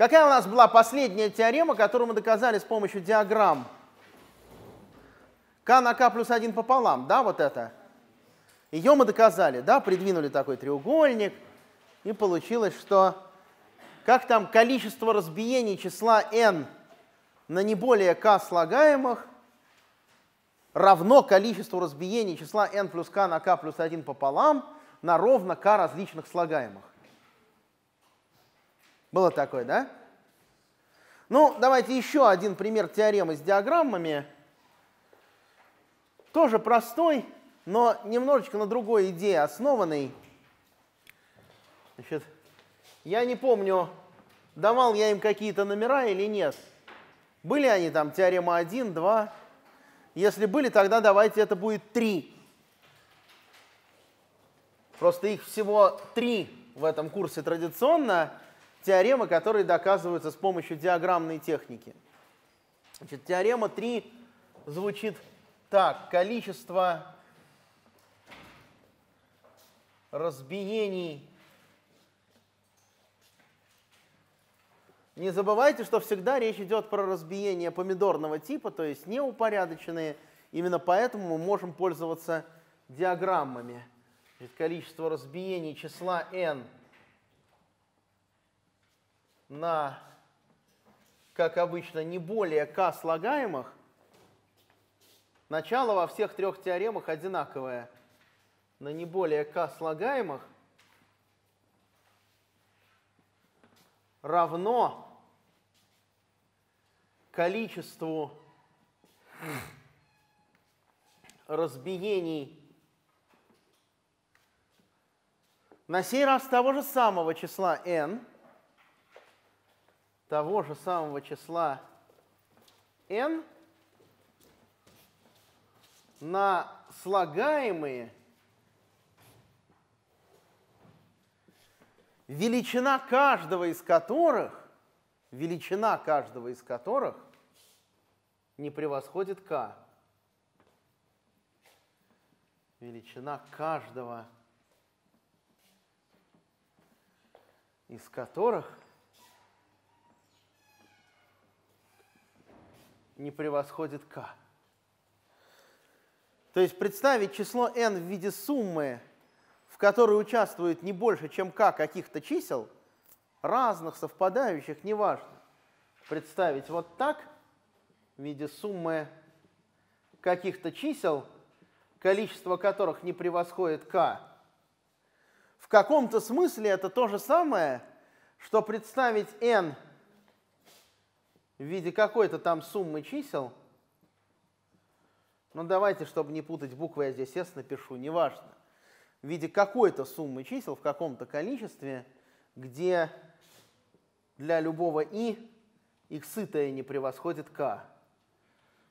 Какая у нас была последняя теорема, которую мы доказали с помощью диаграмм? k на k плюс 1 пополам, да, вот это? Ее мы доказали, да, придвинули такой треугольник, и получилось, что как там количество разбиений числа n на не более k слагаемых равно количеству разбиений числа n плюс k на k плюс 1 пополам на ровно k различных слагаемых. Было такое, да? Ну, давайте еще один пример теоремы с диаграммами. Тоже простой, но немножечко на другой идее основанный. Значит, я не помню, давал я им какие-то номера или нет. Были они там теорема 1, 2? Если были, тогда давайте это будет 3. Просто их всего 3 в этом курсе традиционно. Теоремы, которые доказываются с помощью диаграммной техники. Значит, теорема 3 звучит так. Количество разбиений Не забывайте, что всегда речь идет про разбиение помидорного типа, то есть неупорядоченные. Именно поэтому мы можем пользоваться диаграммами. количество разбиений числа n на, как обычно, не более k слагаемых. Начало во всех трех теоремах одинаковое. На не более k слагаемых равно количеству разбиений на сей раз того же самого числа n, того же самого числа n на слагаемые величина каждого из которых величина каждого из которых не превосходит k. Величина каждого из которых не превосходит k. То есть представить число n в виде суммы, в которой участвует не больше, чем k каких-то чисел – разных, совпадающих, неважно. Представить вот так, в виде суммы каких-то чисел, количество которых не превосходит k. В каком-то смысле это то же самое, что представить n в виде какой-то там суммы чисел. Ну давайте, чтобы не путать буквы, я здесь s напишу, неважно. В виде какой-то суммы чисел в каком-то количестве, где для любого i их сытое не превосходит k.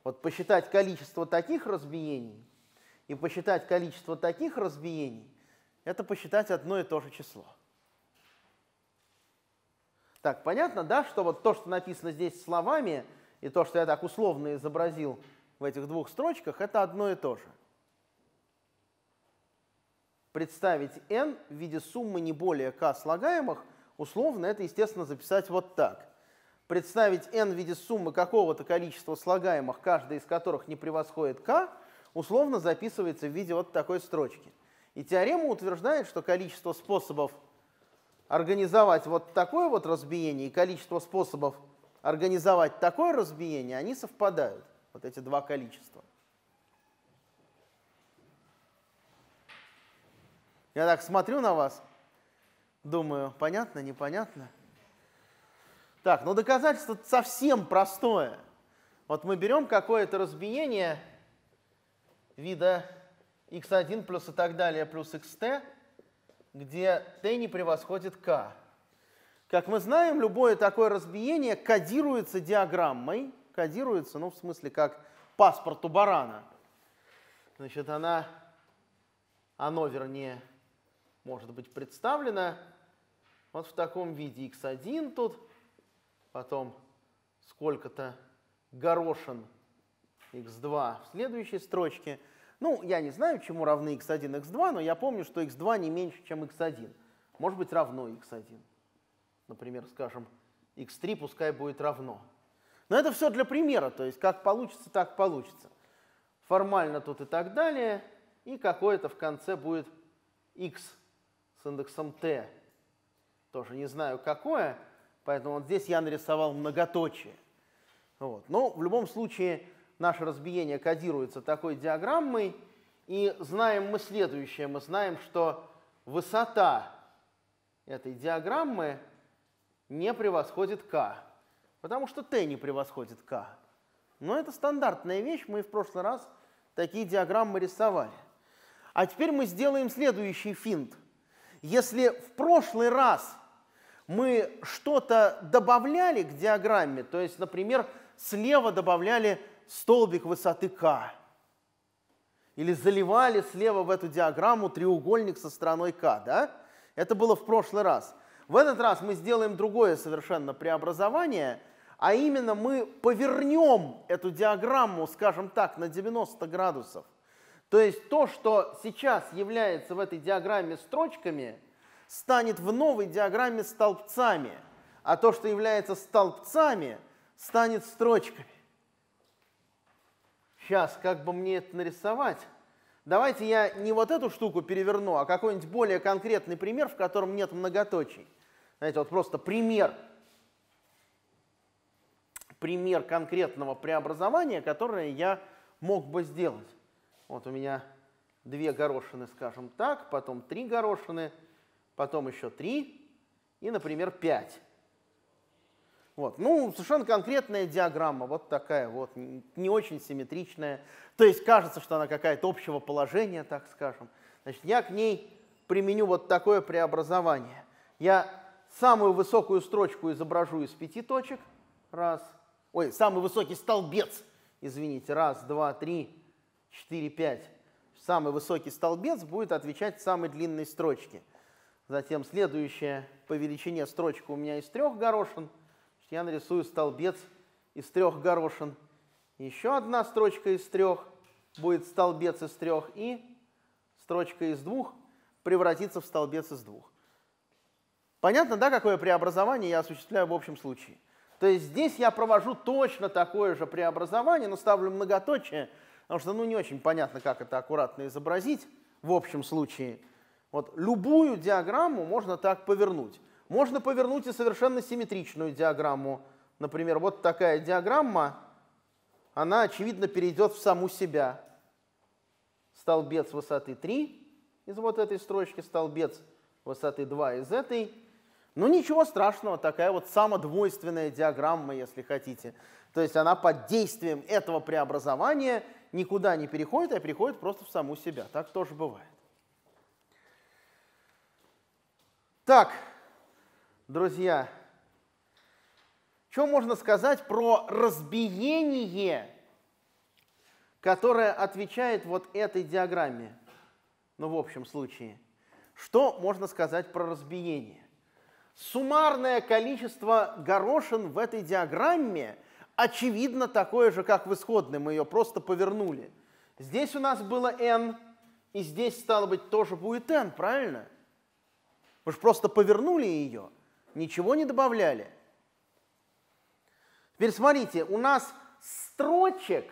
Вот посчитать количество таких разбиений и посчитать количество таких разбиений – это посчитать одно и то же число. Так, понятно, да, что вот то, что написано здесь словами, и то, что я так условно изобразил в этих двух строчках, это одно и то же. Представить n в виде суммы не более k слагаемых – Условно это, естественно, записать вот так. Представить n в виде суммы какого-то количества слагаемых, каждая из которых не превосходит k, условно записывается в виде вот такой строчки. И теорема утверждает, что количество способов организовать вот такое вот разбиение и количество способов организовать такое разбиение, они совпадают, вот эти два количества. Я так смотрю на вас, Думаю, понятно, непонятно? Так, ну доказательство совсем простое. Вот мы берем какое-то разбиение вида x1 плюс и так далее плюс xt, где t не превосходит k. Как мы знаем, любое такое разбиение кодируется диаграммой, кодируется, ну, в смысле, как паспорт у барана. Значит, она, оно, вернее, может быть представлена вот в таком виде x1 тут, потом сколько-то горошин x2 в следующей строчке. Ну, я не знаю, чему равны x1, x2, но я помню, что x2 не меньше, чем x1. Может быть, равно x1. Например, скажем, x3 пускай будет равно. Но это все для примера, то есть как получится, так получится. Формально тут и так далее, и какое-то в конце будет x с индексом t. Тоже не знаю какое, поэтому вот здесь я нарисовал многоточие. Вот. Но в любом случае наше разбиение кодируется такой диаграммой, и знаем мы следующее. Мы знаем, что высота этой диаграммы не превосходит k, потому что t не превосходит k. Но это стандартная вещь, мы в прошлый раз такие диаграммы рисовали. А теперь мы сделаем следующий финт. Если в прошлый раз мы что-то добавляли к диаграмме, то есть, например, слева добавляли столбик высоты k, или заливали слева в эту диаграмму треугольник со стороной k, да? Это было в прошлый раз. В этот раз мы сделаем другое совершенно преобразование, а именно мы повернем эту диаграмму, скажем так, на 90 градусов. То есть то, что сейчас является в этой диаграмме строчками, станет в новой диаграмме столбцами, а то, что является столбцами, станет строчками. Сейчас, как бы мне это нарисовать? Давайте я не вот эту штуку переверну, а какой-нибудь более конкретный пример, в котором нет многоточий. Знаете, вот просто пример. Пример конкретного преобразования, которое я мог бы сделать. Вот у меня две горошины, скажем так, потом три горошины, потом еще три и, например, пять. Вот. Ну, совершенно конкретная диаграмма, вот такая вот, не очень симметричная. То есть кажется, что она какая-то общего положения, так скажем. Значит, я к ней применю вот такое преобразование. Я самую высокую строчку изображу из пяти точек. Раз. Ой, самый высокий столбец, извините. Раз, два, три, четыре, пять. Самый высокий столбец будет отвечать самой длинной строчке. Затем следующая по величине строчка у меня из трех горошин – я нарисую столбец из трех горошин. Еще одна строчка из трех будет столбец из трех, и строчка из двух превратится в столбец из двух. Понятно, да, какое преобразование я осуществляю в общем случае? То есть здесь я провожу точно такое же преобразование, но ставлю многоточие, потому что ну, не очень понятно, как это аккуратно изобразить в общем случае. Вот любую диаграмму можно так повернуть. Можно повернуть и совершенно симметричную диаграмму. Например, вот такая диаграмма, она, очевидно, перейдет в саму себя. Столбец высоты 3 из вот этой строчки, столбец высоты 2 из этой. Ну ничего страшного, такая вот самодвойственная диаграмма, если хотите. То есть она под действием этого преобразования никуда не переходит, а переходит просто в саму себя. Так тоже бывает. Так, друзья, что можно сказать про разбиение, которое отвечает вот этой диаграмме? Ну, в общем случае. Что можно сказать про разбиение? Суммарное количество горошин в этой диаграмме очевидно такое же, как в исходной. Мы ее просто повернули. Здесь у нас было n, и здесь, стало быть, тоже будет n, правильно? Вы же просто повернули ее – ничего не добавляли. Теперь смотрите, у нас строчек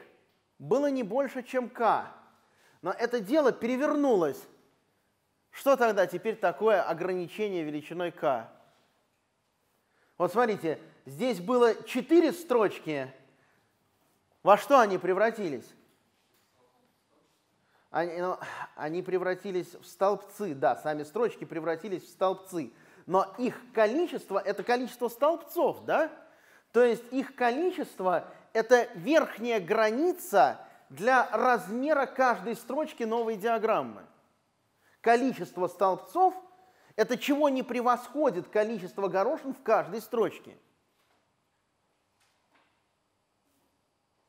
было не больше, чем k. Но это дело перевернулось. Что тогда теперь такое ограничение величиной k? Вот смотрите, здесь было 4 строчки. Во что они превратились? Они, ну, они превратились в столбцы, да, сами строчки превратились в столбцы но их количество – это количество столбцов, да? То есть их количество – это верхняя граница для размера каждой строчки новой диаграммы. Количество столбцов – это чего не превосходит количество горошин в каждой строчке.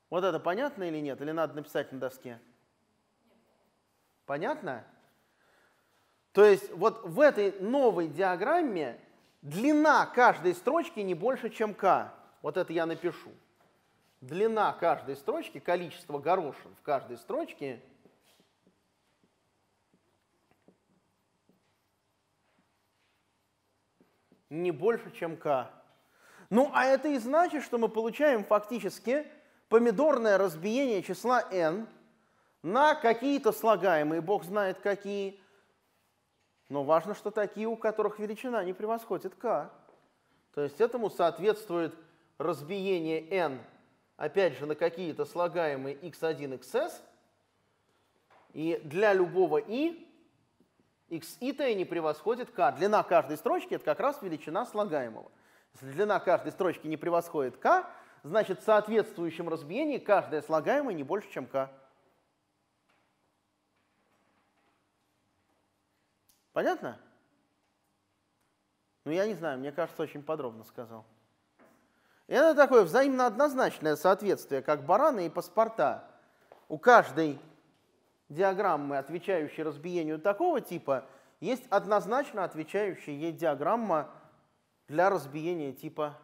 Вот это понятно или нет? Или надо написать на доске? Понятно? То есть вот в этой новой диаграмме длина каждой строчки не больше, чем k. Вот это я напишу. Длина каждой строчки, количество горошин в каждой строчке не больше, чем k. Ну, а это и значит, что мы получаем фактически помидорное разбиение числа n на какие-то слагаемые, бог знает какие. Но важно, что такие, у которых величина не превосходит k. То есть этому соответствует разбиение n, опять же, на какие-то слагаемые x1, xs. И для любого i xi-то не превосходит k. Длина каждой строчки – это как раз величина слагаемого. Если длина каждой строчки не превосходит k, значит в соответствующем разбиении каждое слагаемое не больше, чем k. Понятно? Ну, я не знаю, мне кажется, очень подробно сказал. И это такое взаимно однозначное соответствие, как бараны и паспорта. У каждой диаграммы, отвечающей разбиению такого типа, есть однозначно отвечающая ей диаграмма для разбиения типа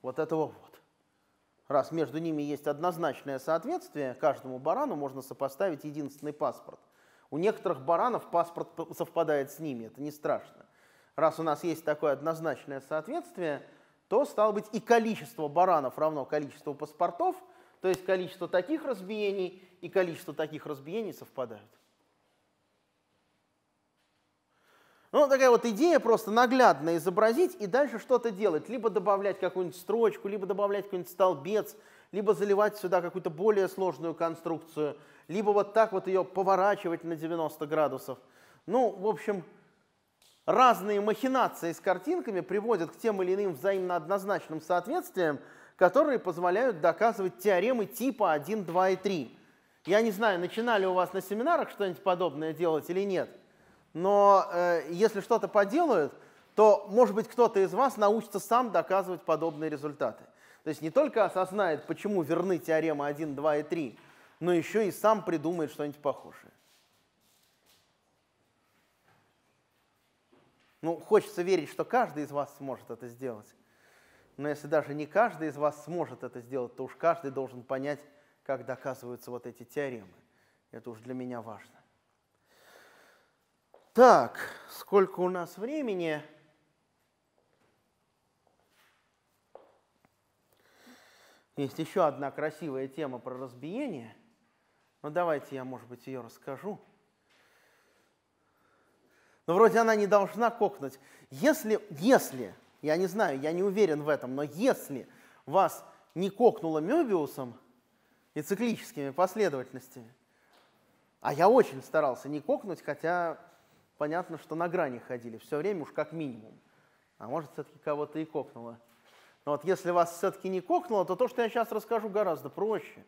вот этого вот. Раз между ними есть однозначное соответствие, каждому барану можно сопоставить единственный паспорт. У некоторых баранов паспорт совпадает с ними, это не страшно. Раз у нас есть такое однозначное соответствие, то, стало быть, и количество баранов равно количеству паспортов, то есть количество таких разбиений и количество таких разбиений совпадают. Ну, такая вот идея просто наглядно изобразить и дальше что-то делать. Либо добавлять какую-нибудь строчку, либо добавлять какой-нибудь столбец, либо заливать сюда какую-то более сложную конструкцию, либо вот так вот ее поворачивать на 90 градусов. Ну, в общем, разные махинации с картинками приводят к тем или иным взаимно однозначным соответствиям, которые позволяют доказывать теоремы типа 1, 2 и 3. Я не знаю, начинали у вас на семинарах что-нибудь подобное делать или нет – но э, если что-то поделают, то, может быть, кто-то из вас научится сам доказывать подобные результаты. То есть не только осознает, почему верны теоремы 1, 2 и 3, но еще и сам придумает что-нибудь похожее. Ну, хочется верить, что каждый из вас сможет это сделать. Но если даже не каждый из вас сможет это сделать, то уж каждый должен понять, как доказываются вот эти теоремы. Это уж для меня важно. Так, сколько у нас времени? Есть еще одна красивая тема про разбиение. Ну, давайте я, может быть, ее расскажу. Но вроде она не должна кокнуть. Если, если, я не знаю, я не уверен в этом, но если вас не кокнуло Мёбиусом и циклическими последовательностями, а я очень старался не кокнуть, хотя понятно, что на грани ходили все время уж как минимум. А может, все-таки кого-то и кокнуло. Но вот если вас все-таки не кокнуло, то то, что я сейчас расскажу, гораздо проще.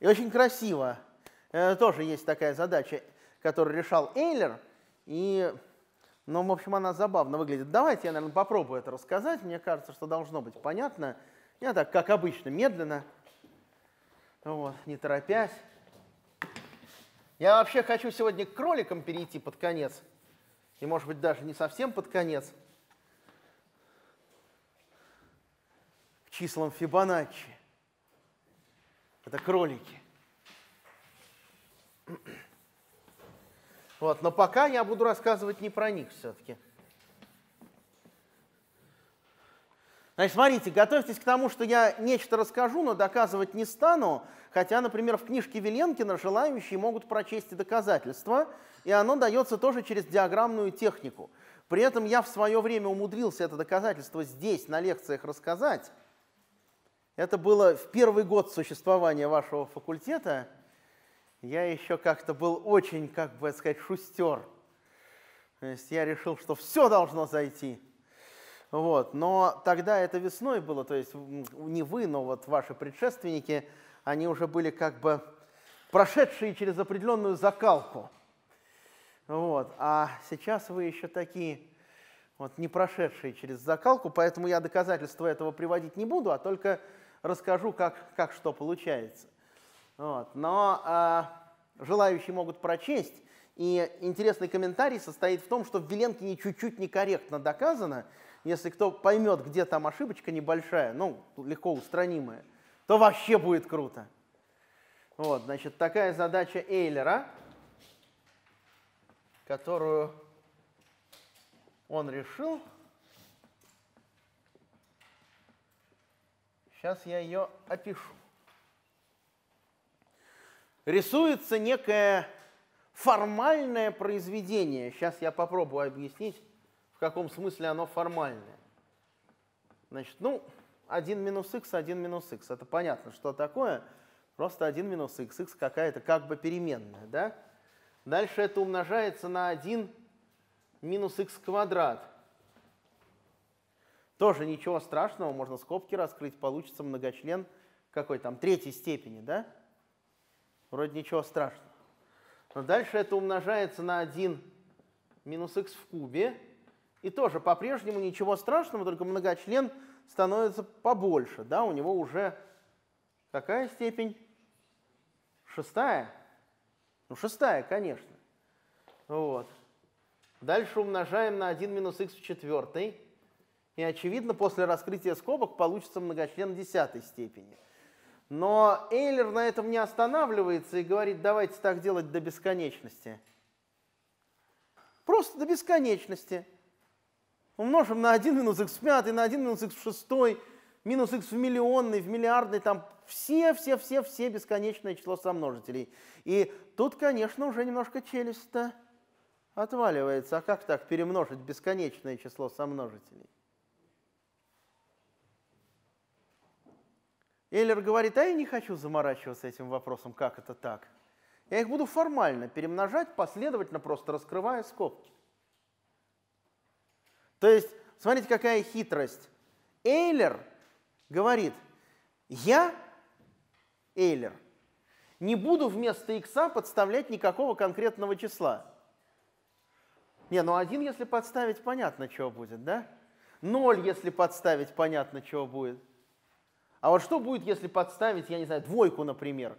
И очень красиво. Э, тоже есть такая задача, которую решал Эйлер. И, ну, в общем, она забавно выглядит. Давайте я, наверное, попробую это рассказать. Мне кажется, что должно быть понятно. Я так, как обычно, медленно, вот, не торопясь. Я вообще хочу сегодня к кроликам перейти под конец. И, может быть, даже не совсем под конец. К числам Фибоначчи. Это кролики. Вот, но пока я буду рассказывать не про них все-таки. Значит, смотрите, готовьтесь к тому, что я нечто расскажу, но доказывать не стану, хотя, например, в книжке Веленкина желающие могут прочесть и доказательства, и оно дается тоже через диаграммную технику. При этом я в свое время умудрился это доказательство здесь, на лекциях, рассказать. Это было в первый год существования вашего факультета. Я еще как-то был очень, как бы сказать, шустер. То есть я решил, что все должно зайти. Вот. Но тогда это весной было, то есть не вы, но вот ваши предшественники, они уже были как бы прошедшие через определенную закалку. Вот. А сейчас вы еще такие вот, не прошедшие через закалку, поэтому я доказательства этого приводить не буду, а только расскажу, как, как что получается. Вот. Но а, желающие могут прочесть, и интересный комментарий состоит в том, что в Веленкине чуть-чуть некорректно доказано, если кто поймет, где там ошибочка небольшая, ну, легко устранимая, то вообще будет круто. Вот, значит, такая задача Эйлера, которую он решил. Сейчас я ее опишу. Рисуется некое формальное произведение. Сейчас я попробую объяснить, в каком смысле оно формальное. Значит, ну, 1 минус x, 1 минус x. Это понятно, что такое. Просто 1 минус x, x какая-то как бы переменная, да? Дальше это умножается на 1 минус x квадрат. Тоже ничего страшного, можно скобки раскрыть, получится многочлен какой там, третьей степени, да? Вроде ничего страшного. Но дальше это умножается на 1 минус x в кубе. И тоже по-прежнему ничего страшного, только многочлен становится побольше. Да? У него уже какая степень? Шестая? Ну, шестая, конечно. Вот. Дальше умножаем на 1 минус x в четвертой. И, очевидно, после раскрытия скобок получится многочлен десятой степени. Но Эйлер на этом не останавливается и говорит, давайте так делать до бесконечности. Просто до бесконечности. Умножим на 1 минус x в пятый, на 1 минус x в шестой, минус x в миллионный, в миллиардный, там все-все-все-все бесконечное число сомножителей. И тут, конечно, уже немножко челюсть-то отваливается. А как так перемножить бесконечное число сомножителей? Эйлер говорит, а я не хочу заморачиваться этим вопросом, как это так. Я их буду формально перемножать, последовательно просто раскрывая скобки. То есть, смотрите, какая хитрость. Эйлер говорит, я, Эйлер, не буду вместо x подставлять никакого конкретного числа. Не, ну один, если подставить, понятно, что будет, да? Ноль, если подставить, понятно, что будет. А вот что будет, если подставить, я не знаю, двойку, например?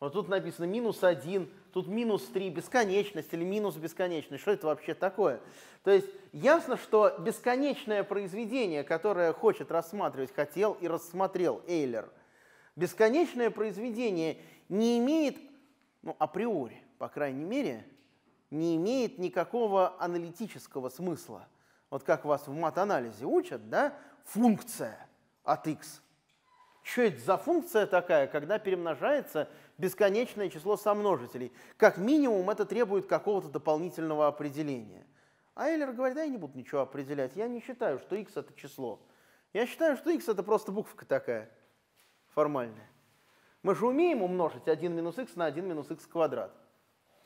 Вот тут написано минус один, тут минус три, бесконечность или минус бесконечность. Что это вообще такое? То есть ясно, что бесконечное произведение, которое хочет рассматривать, хотел и рассмотрел Эйлер, бесконечное произведение не имеет, ну, априори, по крайней мере, не имеет никакого аналитического смысла. Вот как вас в мат-анализе учат, да, функция от x – что это за функция такая, когда перемножается бесконечное число сомножителей? Как минимум это требует какого-то дополнительного определения. А Эйлер говорит, да я не буду ничего определять, я не считаю, что x это число. Я считаю, что x это просто буковка такая, формальная. Мы же умеем умножить 1 минус x на 1 минус x квадрат.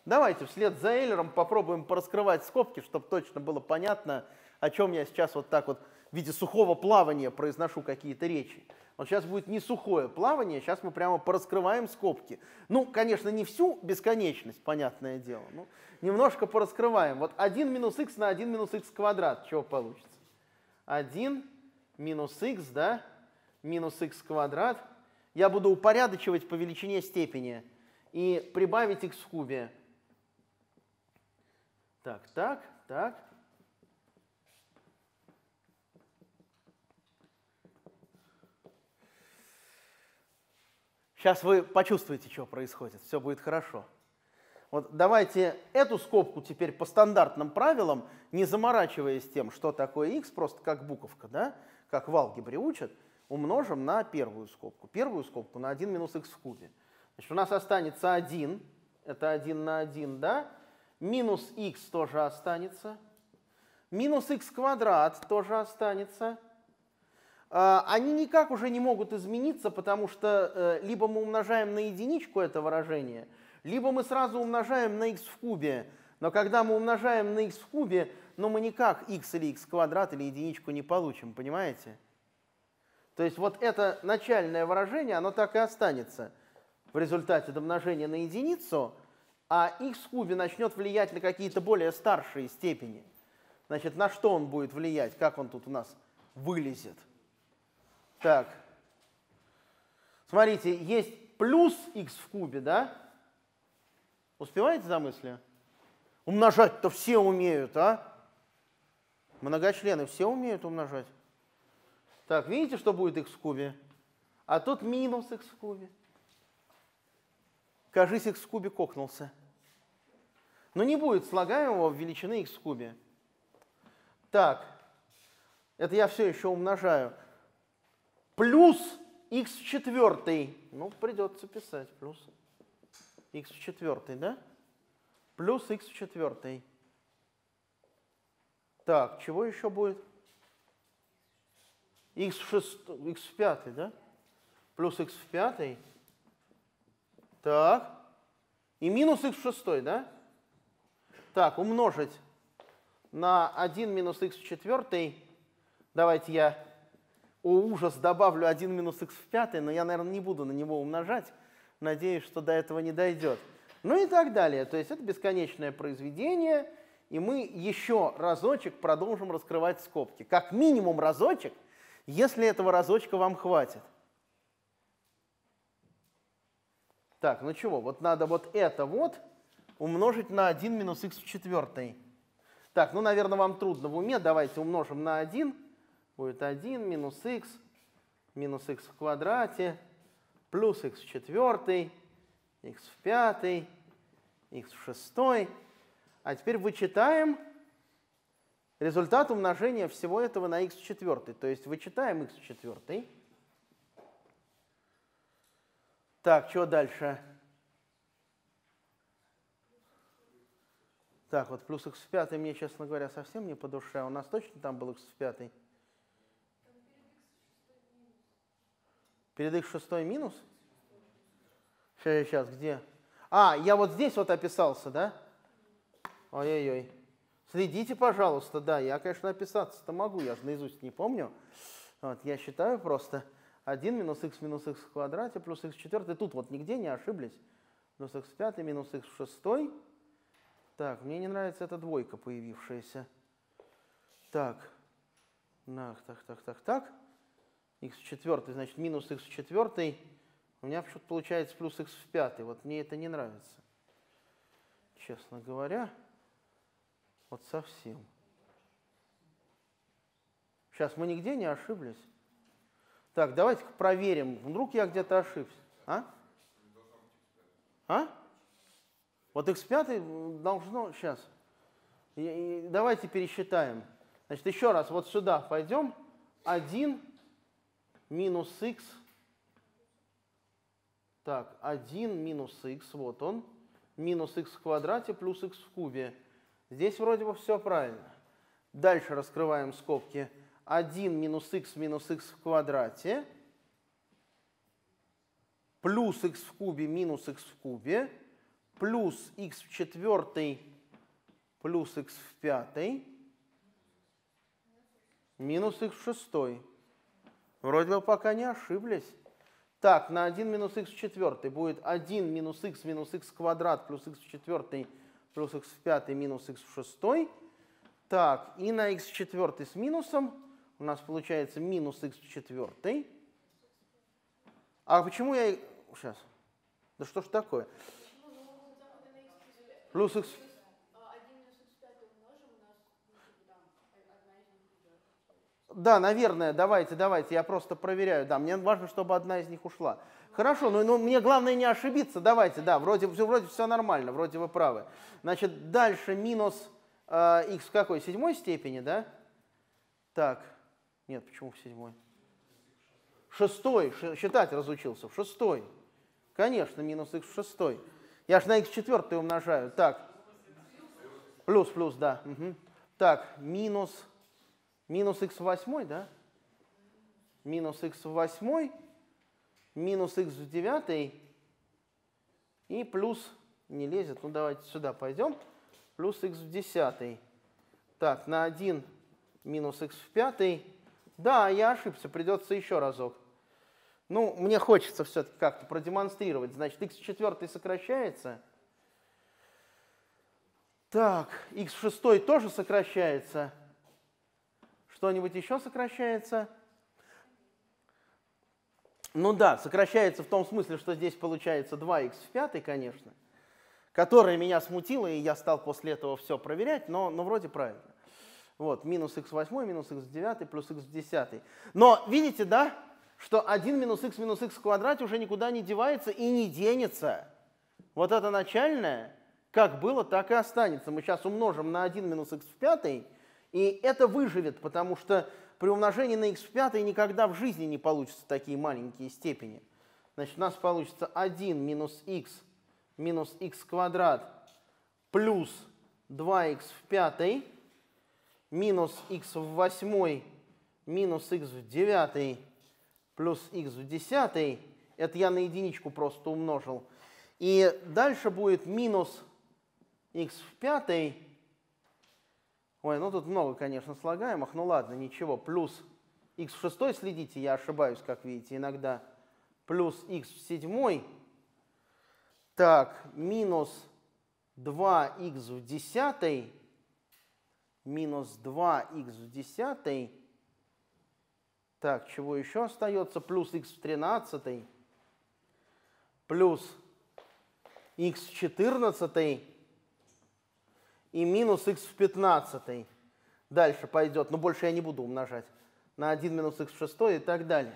Давайте вслед за Эйлером попробуем пораскрывать скобки, чтобы точно было понятно, о чем я сейчас вот так вот в виде сухого плавания произношу какие-то речи. Вот сейчас будет не сухое плавание, сейчас мы прямо пораскрываем скобки. Ну, конечно, не всю бесконечность, понятное дело, но немножко пораскрываем. Вот 1 минус х на 1 минус х квадрат, чего получится? 1 минус х, да, минус х квадрат. Я буду упорядочивать по величине степени и прибавить х в кубе. Так, так, так. Сейчас вы почувствуете, что происходит, все будет хорошо. Вот давайте эту скобку теперь по стандартным правилам, не заморачиваясь тем, что такое x, просто как буковка, да, как в алгебре учат, умножим на первую скобку. Первую скобку на 1 минус x в кубе. Значит, у нас останется 1, это 1 на 1, да, минус x тоже останется, минус x квадрат тоже останется, они никак уже не могут измениться, потому что э, либо мы умножаем на единичку это выражение, либо мы сразу умножаем на x в кубе. Но когда мы умножаем на x в кубе, ну мы никак x или x квадрат или единичку не получим, понимаете? То есть вот это начальное выражение, оно так и останется в результате домножения на единицу, а x в кубе начнет влиять на какие-то более старшие степени. Значит, на что он будет влиять, как он тут у нас вылезет? Так. Смотрите, есть плюс x в кубе, да? Успеваете за мысли? Умножать-то все умеют, а? Многочлены все умеют умножать. Так, видите, что будет x в кубе? А тут минус x в кубе. Кажись, x в кубе кокнулся. Но не будет слагаемого в величины x в кубе. Так, это я все еще умножаю плюс x в четвертый, ну, придется писать, плюс x в четвертый, да? Плюс x в четвертый. Так, чего еще будет? x в, шест... x в пятый, да? Плюс x в пятый. Так. И минус x в шестой, да? Так, умножить на 1 минус x в четвертый. Давайте я, о ужас, добавлю 1 минус x в пятый, но я, наверное, не буду на него умножать. Надеюсь, что до этого не дойдет. Ну и так далее. То есть это бесконечное произведение, и мы еще разочек продолжим раскрывать скобки. Как минимум разочек, если этого разочка вам хватит. Так, ну чего, вот надо вот это вот умножить на 1 минус x в четвертой. Так, ну, наверное, вам трудно в уме. Давайте умножим на 1. Будет 1 минус x минус x в квадрате плюс x в четвертой, x в пятой, x в шестой. А теперь вычитаем результат умножения всего этого на x в четвертой. То есть вычитаем x в четвертой. Так, что дальше? Так, вот плюс x в пятый мне, честно говоря, совсем не по душе. У нас точно там был x в пятый? Перед x шестой минус? Сейчас, сейчас, где? А, я вот здесь вот описался, да? Ой-ой-ой. Следите, пожалуйста, да, я, конечно, описаться-то могу, я же наизусть не помню. Вот, я считаю просто 1 минус x минус x в квадрате плюс x в четвертой. Тут вот нигде не ошиблись. Плюс x в пятый минус x в шестой так, мне не нравится эта двойка появившаяся. Так, так, так, так, так, так. X в четвертой, значит, минус x в четвертой. У меня почему-то получается плюс x в пятый. Вот мне это не нравится. Честно говоря, вот совсем. Сейчас мы нигде не ошиблись. Так, давайте проверим. Вдруг я где-то ошибся. А? А? Вот x5 должно... Сейчас. И, и давайте пересчитаем. Значит, еще раз, вот сюда пойдем. 1 минус x. Так, 1 минус x, вот он. Минус x в квадрате плюс x в кубе. Здесь вроде бы все правильно. Дальше раскрываем скобки. 1 минус x минус x в квадрате плюс x в кубе минус x в кубе плюс x в четвертой плюс x в пятой минус x в шестой. Вроде бы пока не ошиблись. Так, на 1 минус x в четвертой будет 1 минус x минус x квадрат плюс x в четвертой плюс x в пятой минус x в шестой. Так, и на x в четвертой с минусом у нас получается минус x в четвертой. А почему я... Сейчас. Да что ж такое? Плюс x. Да, наверное, давайте, давайте, я просто проверяю. Да, мне важно, чтобы одна из них ушла. Хорошо, но, но мне главное не ошибиться. Давайте, да, вроде, вроде все нормально, вроде вы правы. Значит, дальше минус э, x в какой? Седьмой степени, да? Так, нет, почему в седьмой? Шестой, считать разучился, в шестой. Конечно, минус x в шестой. Я же на x4 умножаю. Так, плюс, плюс, да. Угу. Так, минус, минус x в 8, да? Минус x в 8, минус x в 9 и плюс, не лезет, ну давайте сюда пойдем, плюс x в 10. Так, на 1 минус x в 5. Да, я ошибся, придется еще разок. Ну, мне хочется все-таки как-то продемонстрировать. Значит, x в четвертой сокращается. Так, x в шестой тоже сокращается. Что-нибудь еще сокращается? Ну да, сокращается в том смысле, что здесь получается 2х в пятой, конечно, которое меня смутило, и я стал после этого все проверять, но, но вроде правильно. Вот, минус х в 8, минус х в 9, плюс х в 10. Но видите, да, что 1 минус x минус x в квадрате уже никуда не девается и не денется. Вот это начальное, как было, так и останется. Мы сейчас умножим на 1 минус x в пятой, и это выживет, потому что при умножении на x в пятой никогда в жизни не получатся такие маленькие степени. Значит, у нас получится 1 минус x минус x квадрат плюс 2x в пятой минус x в восьмой минус x в девятой плюс x в десятой. Это я на единичку просто умножил. И дальше будет минус x в пятой. Ой, ну тут много, конечно, слагаемых. Ну ладно, ничего. Плюс x в шестой, следите, я ошибаюсь, как видите, иногда. Плюс x в седьмой. Так, минус 2х в десятой. Минус 2х в десятой. Так, чего еще остается? Плюс x в тринадцатой. Плюс x в 14 и минус x в 15. Дальше пойдет, но больше я не буду умножать. На 1 минус x в 6 и так далее.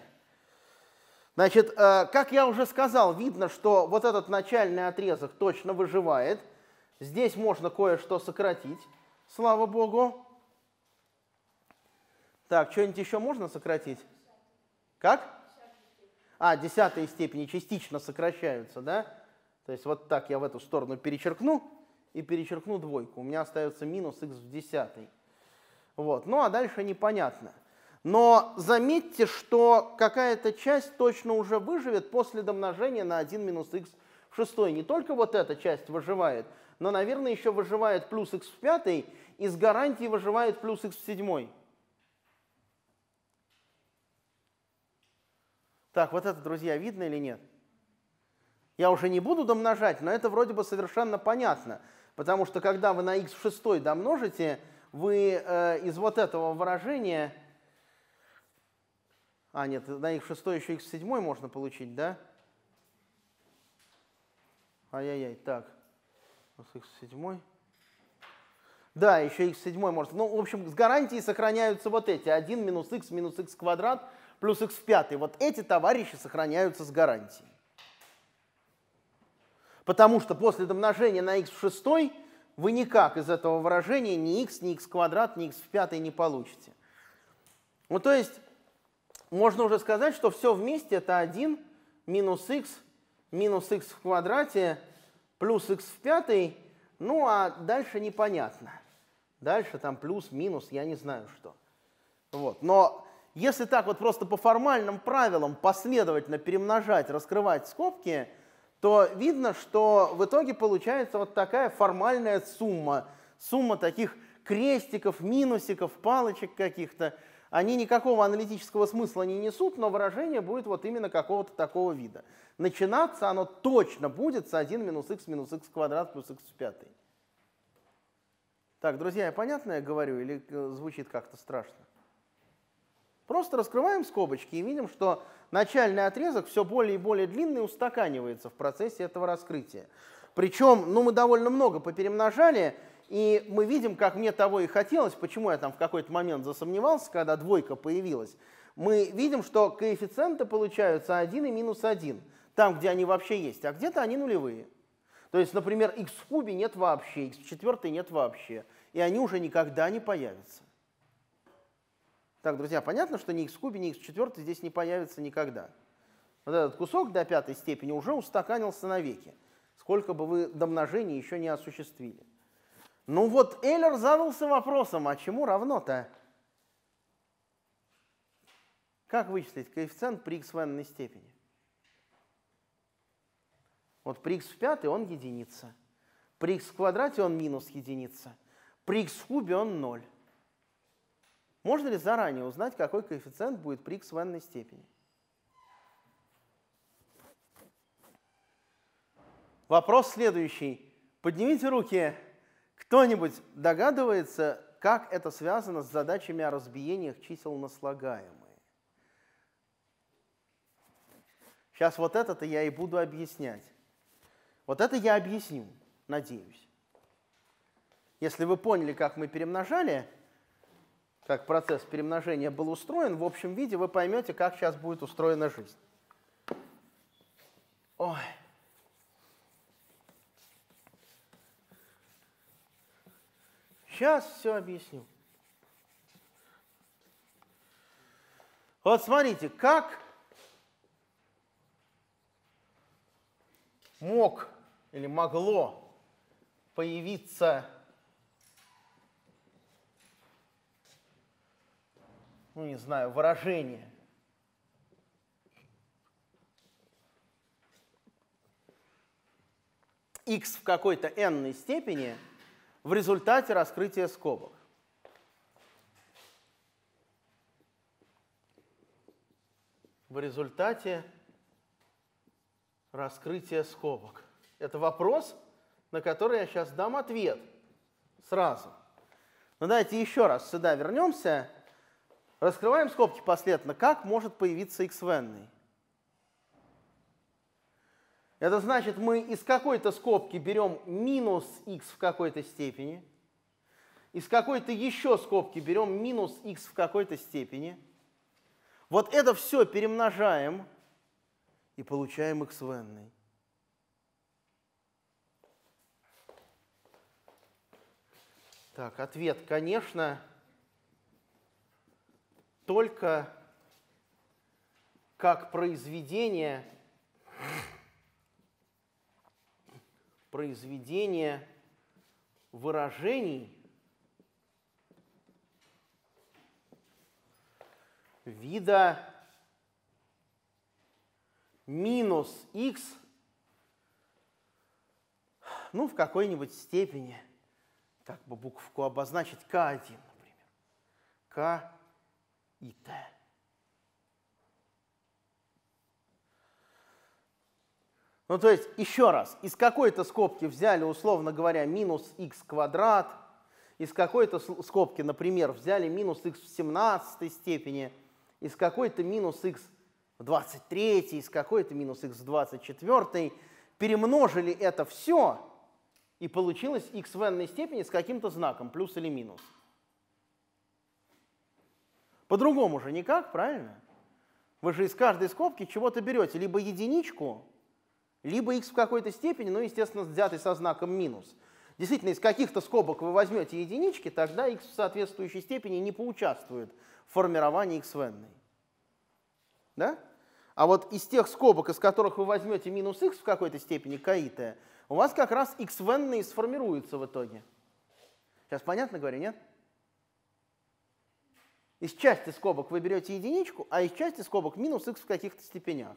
Значит, э, как я уже сказал, видно, что вот этот начальный отрезок точно выживает. Здесь можно кое-что сократить, слава богу. Так, что-нибудь еще можно сократить? Как? А, десятые степени частично сокращаются, да? То есть вот так я в эту сторону перечеркну и перечеркну двойку. У меня остается минус x в десятый. Вот. Ну а дальше непонятно. Но заметьте, что какая-то часть точно уже выживет после домножения на 1 минус x в шестой. Не только вот эта часть выживает, но, наверное, еще выживает плюс x в пятый, и с гарантией выживает плюс x в седьмой. Так, вот это, друзья, видно или нет? Я уже не буду домножать, но это вроде бы совершенно понятно. Потому что когда вы на x в шестой домножите, вы э, из вот этого выражения... А, нет, на x в шестой еще x в седьмой можно получить, да? Ай-яй-яй, так. x в седьмой. Да, еще x в седьмой может. Ну, в общем, с гарантией сохраняются вот эти. 1 минус x минус x квадрат плюс x в пятый. Вот эти товарищи сохраняются с гарантией. Потому что после домножения на x в шестой вы никак из этого выражения ни x, ни x квадрат, ни x в пятый не получите. Ну, то есть, можно уже сказать, что все вместе это 1 минус x минус x в квадрате плюс x в пятый, ну а дальше непонятно. Дальше там плюс, минус, я не знаю что. Вот. Но если так вот просто по формальным правилам последовательно перемножать, раскрывать скобки – то видно, что в итоге получается вот такая формальная сумма. Сумма таких крестиков, минусиков, палочек каких-то. Они никакого аналитического смысла не несут, но выражение будет вот именно какого-то такого вида. Начинаться оно точно будет с 1 минус x минус x квадрат плюс x в пятый. Так, друзья, понятно я говорю или э, звучит как-то страшно? Просто раскрываем скобочки и видим, что начальный отрезок все более и более длинный устаканивается в процессе этого раскрытия. Причем, ну, мы довольно много поперемножали, и мы видим, как мне того и хотелось, почему я там в какой-то момент засомневался, когда двойка появилась. Мы видим, что коэффициенты получаются 1 и минус 1, там, где они вообще есть, а где-то они нулевые. То есть, например, x в кубе нет вообще, x в четвертой нет вообще, и они уже никогда не появятся. Так, друзья, понятно, что ни x в кубе, ни x в четвертой здесь не появится никогда. Вот этот кусок до пятой степени уже устаканился навеки, сколько бы вы домножений еще не осуществили. Ну вот Эйлер задался вопросом, а чему равно-то? Как вычислить коэффициент при x в n степени? Вот при x в пятой он единица, при x в квадрате он минус единица, при x в кубе он ноль. Можно ли заранее узнать, какой коэффициент будет при x в n степени? Вопрос следующий. Поднимите руки. Кто-нибудь догадывается, как это связано с задачами о разбиениях чисел на слагаемые? Сейчас вот это-то я и буду объяснять. Вот это я объясню, надеюсь. Если вы поняли, как мы перемножали, как процесс перемножения был устроен, в общем виде вы поймете, как сейчас будет устроена жизнь. Ой. Сейчас все объясню. Вот смотрите, как мог или могло появиться ну не знаю, выражение. x в какой-то n степени в результате раскрытия скобок. В результате раскрытия скобок. Это вопрос, на который я сейчас дам ответ сразу. Но давайте еще раз сюда вернемся Раскрываем скобки последовательно. Как может появиться x в n? Это значит, мы из какой-то скобки берем минус x в какой-то степени, из какой-то еще скобки берем минус x в какой-то степени. Вот это все перемножаем и получаем x в n. Так, ответ, конечно, только как произведение, произведение выражений вида минус x, ну, в какой-нибудь степени, как бы букву обозначить, k1, например. k и Т. Ну, то есть, еще раз, из какой-то скобки взяли, условно говоря, минус х квадрат, из какой-то скобки, например, взяли минус х в 17 степени, из какой-то минус х в 23, из какой-то минус х в 24, перемножили это все, и получилось х в n степени с каким-то знаком, плюс или минус. По-другому же никак, правильно? Вы же из каждой скобки чего-то берете, либо единичку, либо x в какой-то степени, ну, естественно, взятый со знаком минус. Действительно, из каких-то скобок вы возьмете единички, тогда x в соответствующей степени не поучаствует в формировании x в n. Да? А вот из тех скобок, из которых вы возьмете минус x в какой-то степени, каитая, у вас как раз x в n сформируется в итоге. Сейчас понятно говорю, нет? Из части скобок вы берете единичку, а из части скобок минус x в каких-то степенях.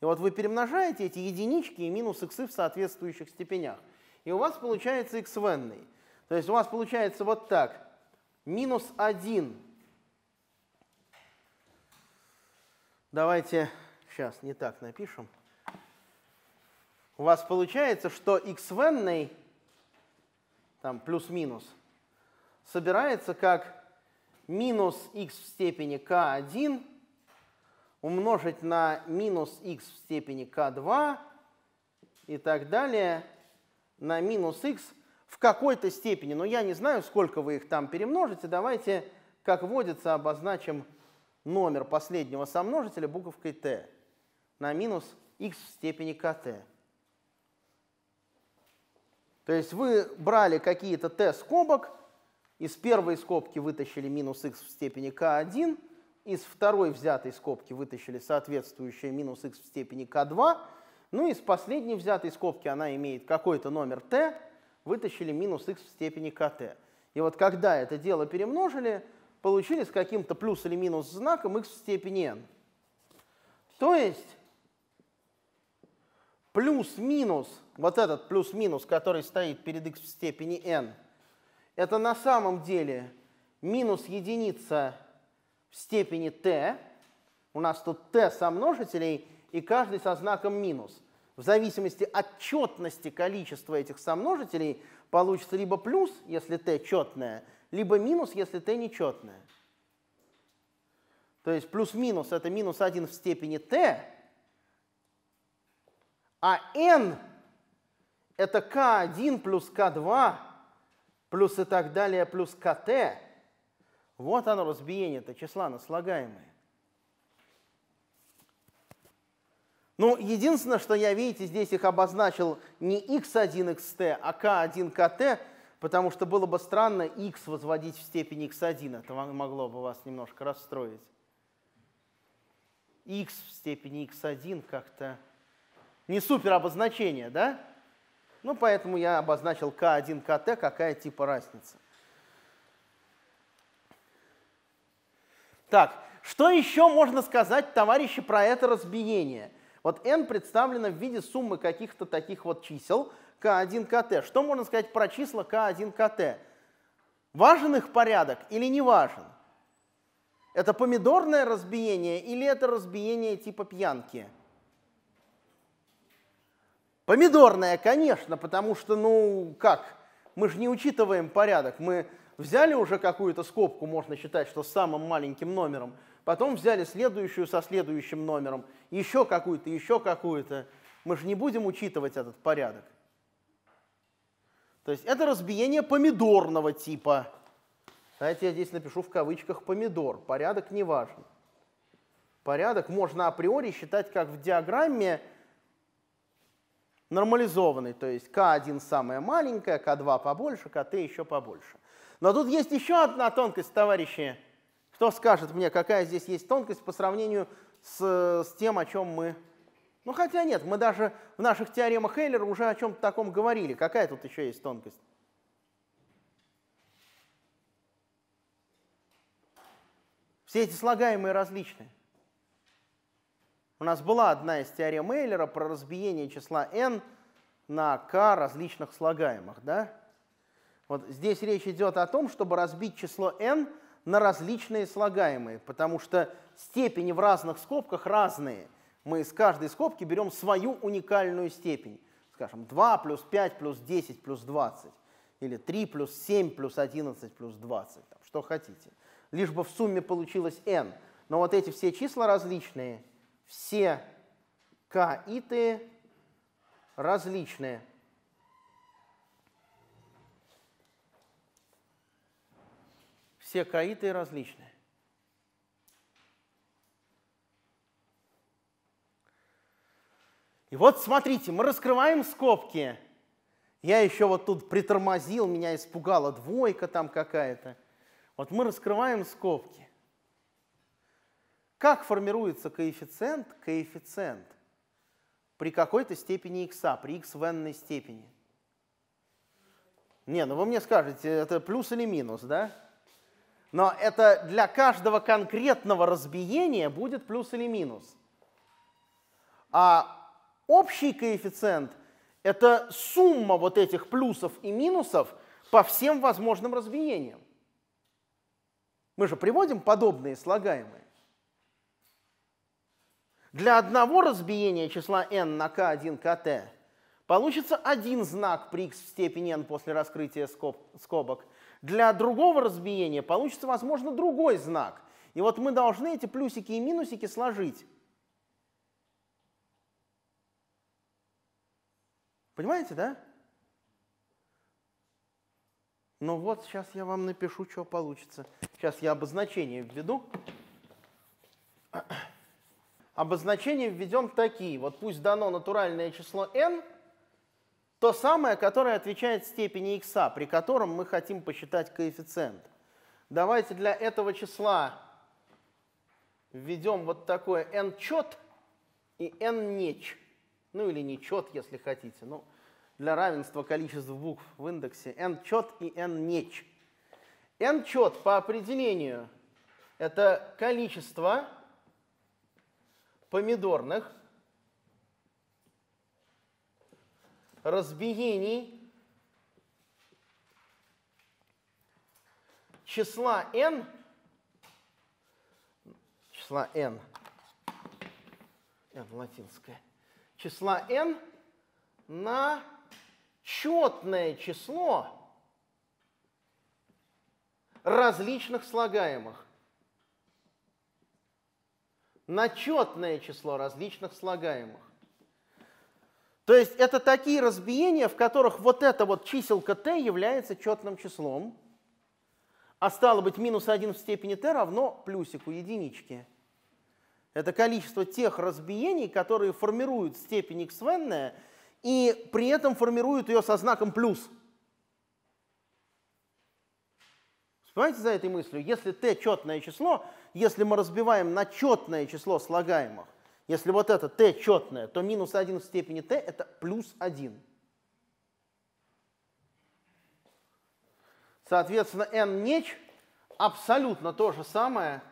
И вот вы перемножаете эти единички и минус x в соответствующих степенях. И у вас получается x в n. То есть у вас получается вот так. Минус 1. Давайте, сейчас не так напишем. У вас получается, что x в n, там плюс-минус, собирается как минус х в степени k1 умножить на минус х в степени k2 и так далее на минус х в какой-то степени. Но я не знаю, сколько вы их там перемножите. Давайте, как водится, обозначим номер последнего сомножителя буковкой t на минус х в степени kt. То есть вы брали какие-то t скобок, из первой скобки вытащили минус х в степени k1, из второй взятой скобки вытащили соответствующее минус х в степени k2, ну и из последней взятой скобки она имеет какой-то номер t, вытащили минус х в степени kt. И вот когда это дело перемножили, получили с каким-то плюс или минус знаком x в степени n. То есть плюс-минус, вот этот плюс-минус, который стоит перед x в степени n, это на самом деле минус единица в степени t. У нас тут t сомножителей, и каждый со знаком минус. В зависимости от четности количества этих сомножителей получится либо плюс, если t четное, либо минус, если t нечетное. То есть плюс-минус это минус 1 в степени t, а n это k1 плюс k2 плюс и так далее, плюс КТ, вот оно разбиение это числа на слагаемые. Ну, единственное, что я, видите, здесь их обозначил не x1xt, а k1kt, потому что было бы странно x возводить в степень x1. Это могло бы вас немножко расстроить. x в степени x1 как-то не супер обозначение, да? Ну, поэтому я обозначил k1, kt, какая типа разница. Так, что еще можно сказать, товарищи, про это разбиение? Вот n представлено в виде суммы каких-то таких вот чисел k1, kt. Что можно сказать про числа k1, kt? Важен их порядок или не важен? Это помидорное разбиение или это разбиение типа пьянки? Помидорное, конечно, потому что, ну, как? Мы же не учитываем порядок. Мы взяли уже какую-то скобку, можно считать, что с самым маленьким номером, потом взяли следующую со следующим номером, еще какую-то, еще какую-то. Мы же не будем учитывать этот порядок. То есть это разбиение помидорного типа. Знаете, я здесь напишу в кавычках помидор. Порядок не важен. Порядок можно априори считать как в диаграмме нормализованный, то есть k1 самая маленькая, k2 побольше, kt еще побольше. Но тут есть еще одна тонкость, товарищи. Кто скажет мне, какая здесь есть тонкость по сравнению с, с тем, о чем мы... Ну, хотя нет, мы даже в наших теоремах Эйлера уже о чем-то таком говорили. Какая тут еще есть тонкость? Все эти слагаемые различные. У нас была одна из теорем Эйлера про разбиение числа n на k различных слагаемых. Да? Вот здесь речь идет о том, чтобы разбить число n на различные слагаемые, потому что степени в разных скобках разные. Мы из каждой скобки берем свою уникальную степень. Скажем, 2 плюс 5 плюс 10 плюс 20. Или 3 плюс 7 плюс 11 плюс 20. Там, что хотите. Лишь бы в сумме получилось n. Но вот эти все числа различные – все каиты различные. Все каиты различные. И вот смотрите, мы раскрываем скобки. Я еще вот тут притормозил, меня испугала двойка там какая-то. Вот мы раскрываем скобки. Как формируется коэффициент? Коэффициент при какой-то степени x, при x в n степени. Не, ну вы мне скажете, это плюс или минус, да? Но это для каждого конкретного разбиения будет плюс или минус. А общий коэффициент – это сумма вот этих плюсов и минусов по всем возможным разбиениям. Мы же приводим подобные слагаемые. Для одного разбиения числа n на k1 kt получится один знак при x в степени n после раскрытия скобок. Для другого разбиения получится, возможно, другой знак. И вот мы должны эти плюсики и минусики сложить. Понимаете, да? Ну вот, сейчас я вам напишу, что получится. Сейчас я обозначение введу обозначения введем такие. Вот пусть дано натуральное число n, то самое, которое отвечает степени x, при котором мы хотим посчитать коэффициент. Давайте для этого числа введем вот такое n-чет и n-неч. Ну или нечет, если хотите. Ну, для равенства количеств букв в индексе n-чет и n-неч. n-чет по определению это количество помидорных разбиений числа n, числа n, n латинское, числа n на четное число различных слагаемых на четное число различных слагаемых. То есть это такие разбиения, в которых вот эта вот чиселка t является четным числом, а стало быть минус 1 в степени t равно плюсику единички. Это количество тех разбиений, которые формируют степень x в n, и при этом формируют ее со знаком плюс. Понимаете за этой мыслью? Если t четное число, если мы разбиваем на четное число слагаемых, если вот это t четное, то минус 1 в степени t это плюс 1. Соответственно, n неч абсолютно то же самое,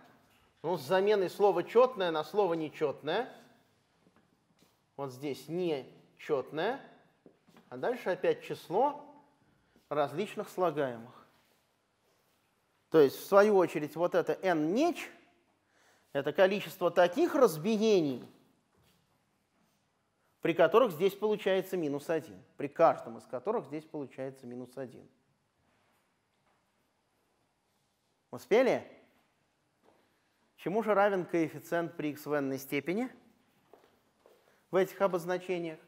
ну, с заменой слова четное на слово нечетное. Вот здесь нечетное, а дальше опять число различных слагаемых. То есть, в свою очередь, вот это n неч – это количество таких разбиений, при которых здесь получается минус 1, при каждом из которых здесь получается минус 1. Успели? Чему же равен коэффициент при x в n степени в этих обозначениях?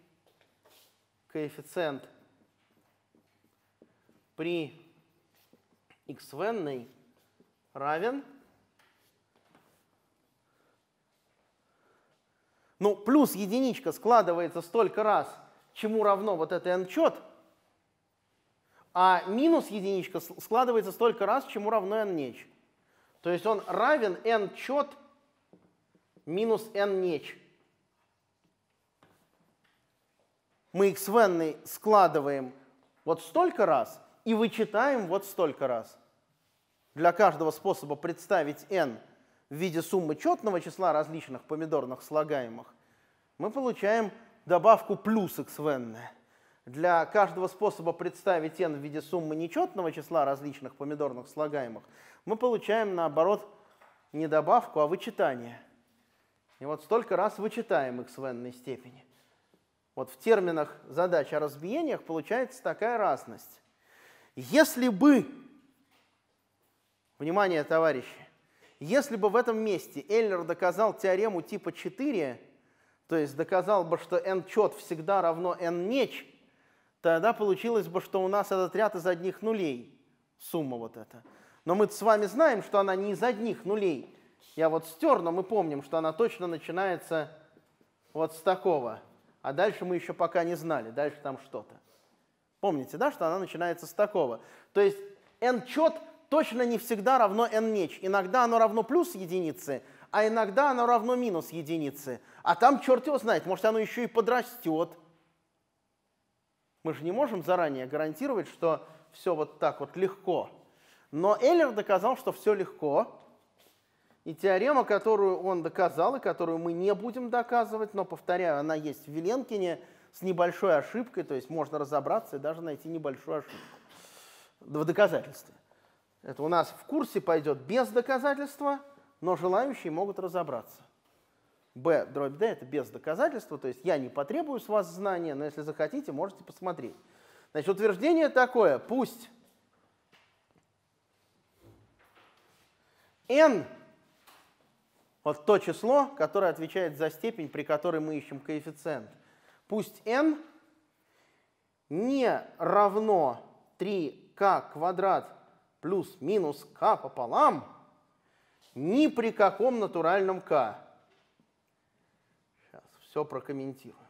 Коэффициент при x в n равен Ну, плюс единичка складывается столько раз, чему равно вот это n-чет, а минус единичка складывается столько раз, чему равно n неч. То есть он равен n чет минус n неч. Мы x в n складываем вот столько раз и вычитаем вот столько раз. Для каждого способа представить n в виде суммы четного числа различных помидорных слагаемых, мы получаем добавку плюс x в n для каждого способа представить n в виде суммы нечетного числа различных помидорных слагаемых, мы получаем, наоборот, не добавку, а вычитание. И вот столько раз вычитаем x в n степени. Вот в терминах задач о разбиениях получается такая разность. Если бы, внимание, товарищи, если бы в этом месте Эллер доказал теорему типа 4, то есть доказал бы, что n чет всегда равно n неч, тогда получилось бы, что у нас этот ряд из одних нулей, сумма вот эта. Но мы с вами знаем, что она не из одних нулей. Я вот стер, но мы помним, что она точно начинается вот с такого. А дальше мы еще пока не знали, дальше там что-то. Помните, да, что она начинается с такого. То есть n чет точно не всегда равно n неч. Иногда оно равно плюс единицы, а иногда оно равно минус единицы. А там черт его знает, может оно еще и подрастет. Мы же не можем заранее гарантировать, что все вот так вот легко. Но Эллер доказал, что все легко. И теорема, которую он доказал, и которую мы не будем доказывать, но, повторяю, она есть в Виленкине с небольшой ошибкой, то есть можно разобраться и даже найти небольшую ошибку в доказательстве. Это у нас в курсе пойдет без доказательства, но желающие могут разобраться. B дробь D это без доказательства, то есть я не потребую с вас знания, но если захотите, можете посмотреть. Значит, утверждение такое, пусть n, вот то число, которое отвечает за степень, при которой мы ищем коэффициент, пусть n не равно 3k квадрат плюс минус k пополам ни при каком натуральном k все прокомментирую.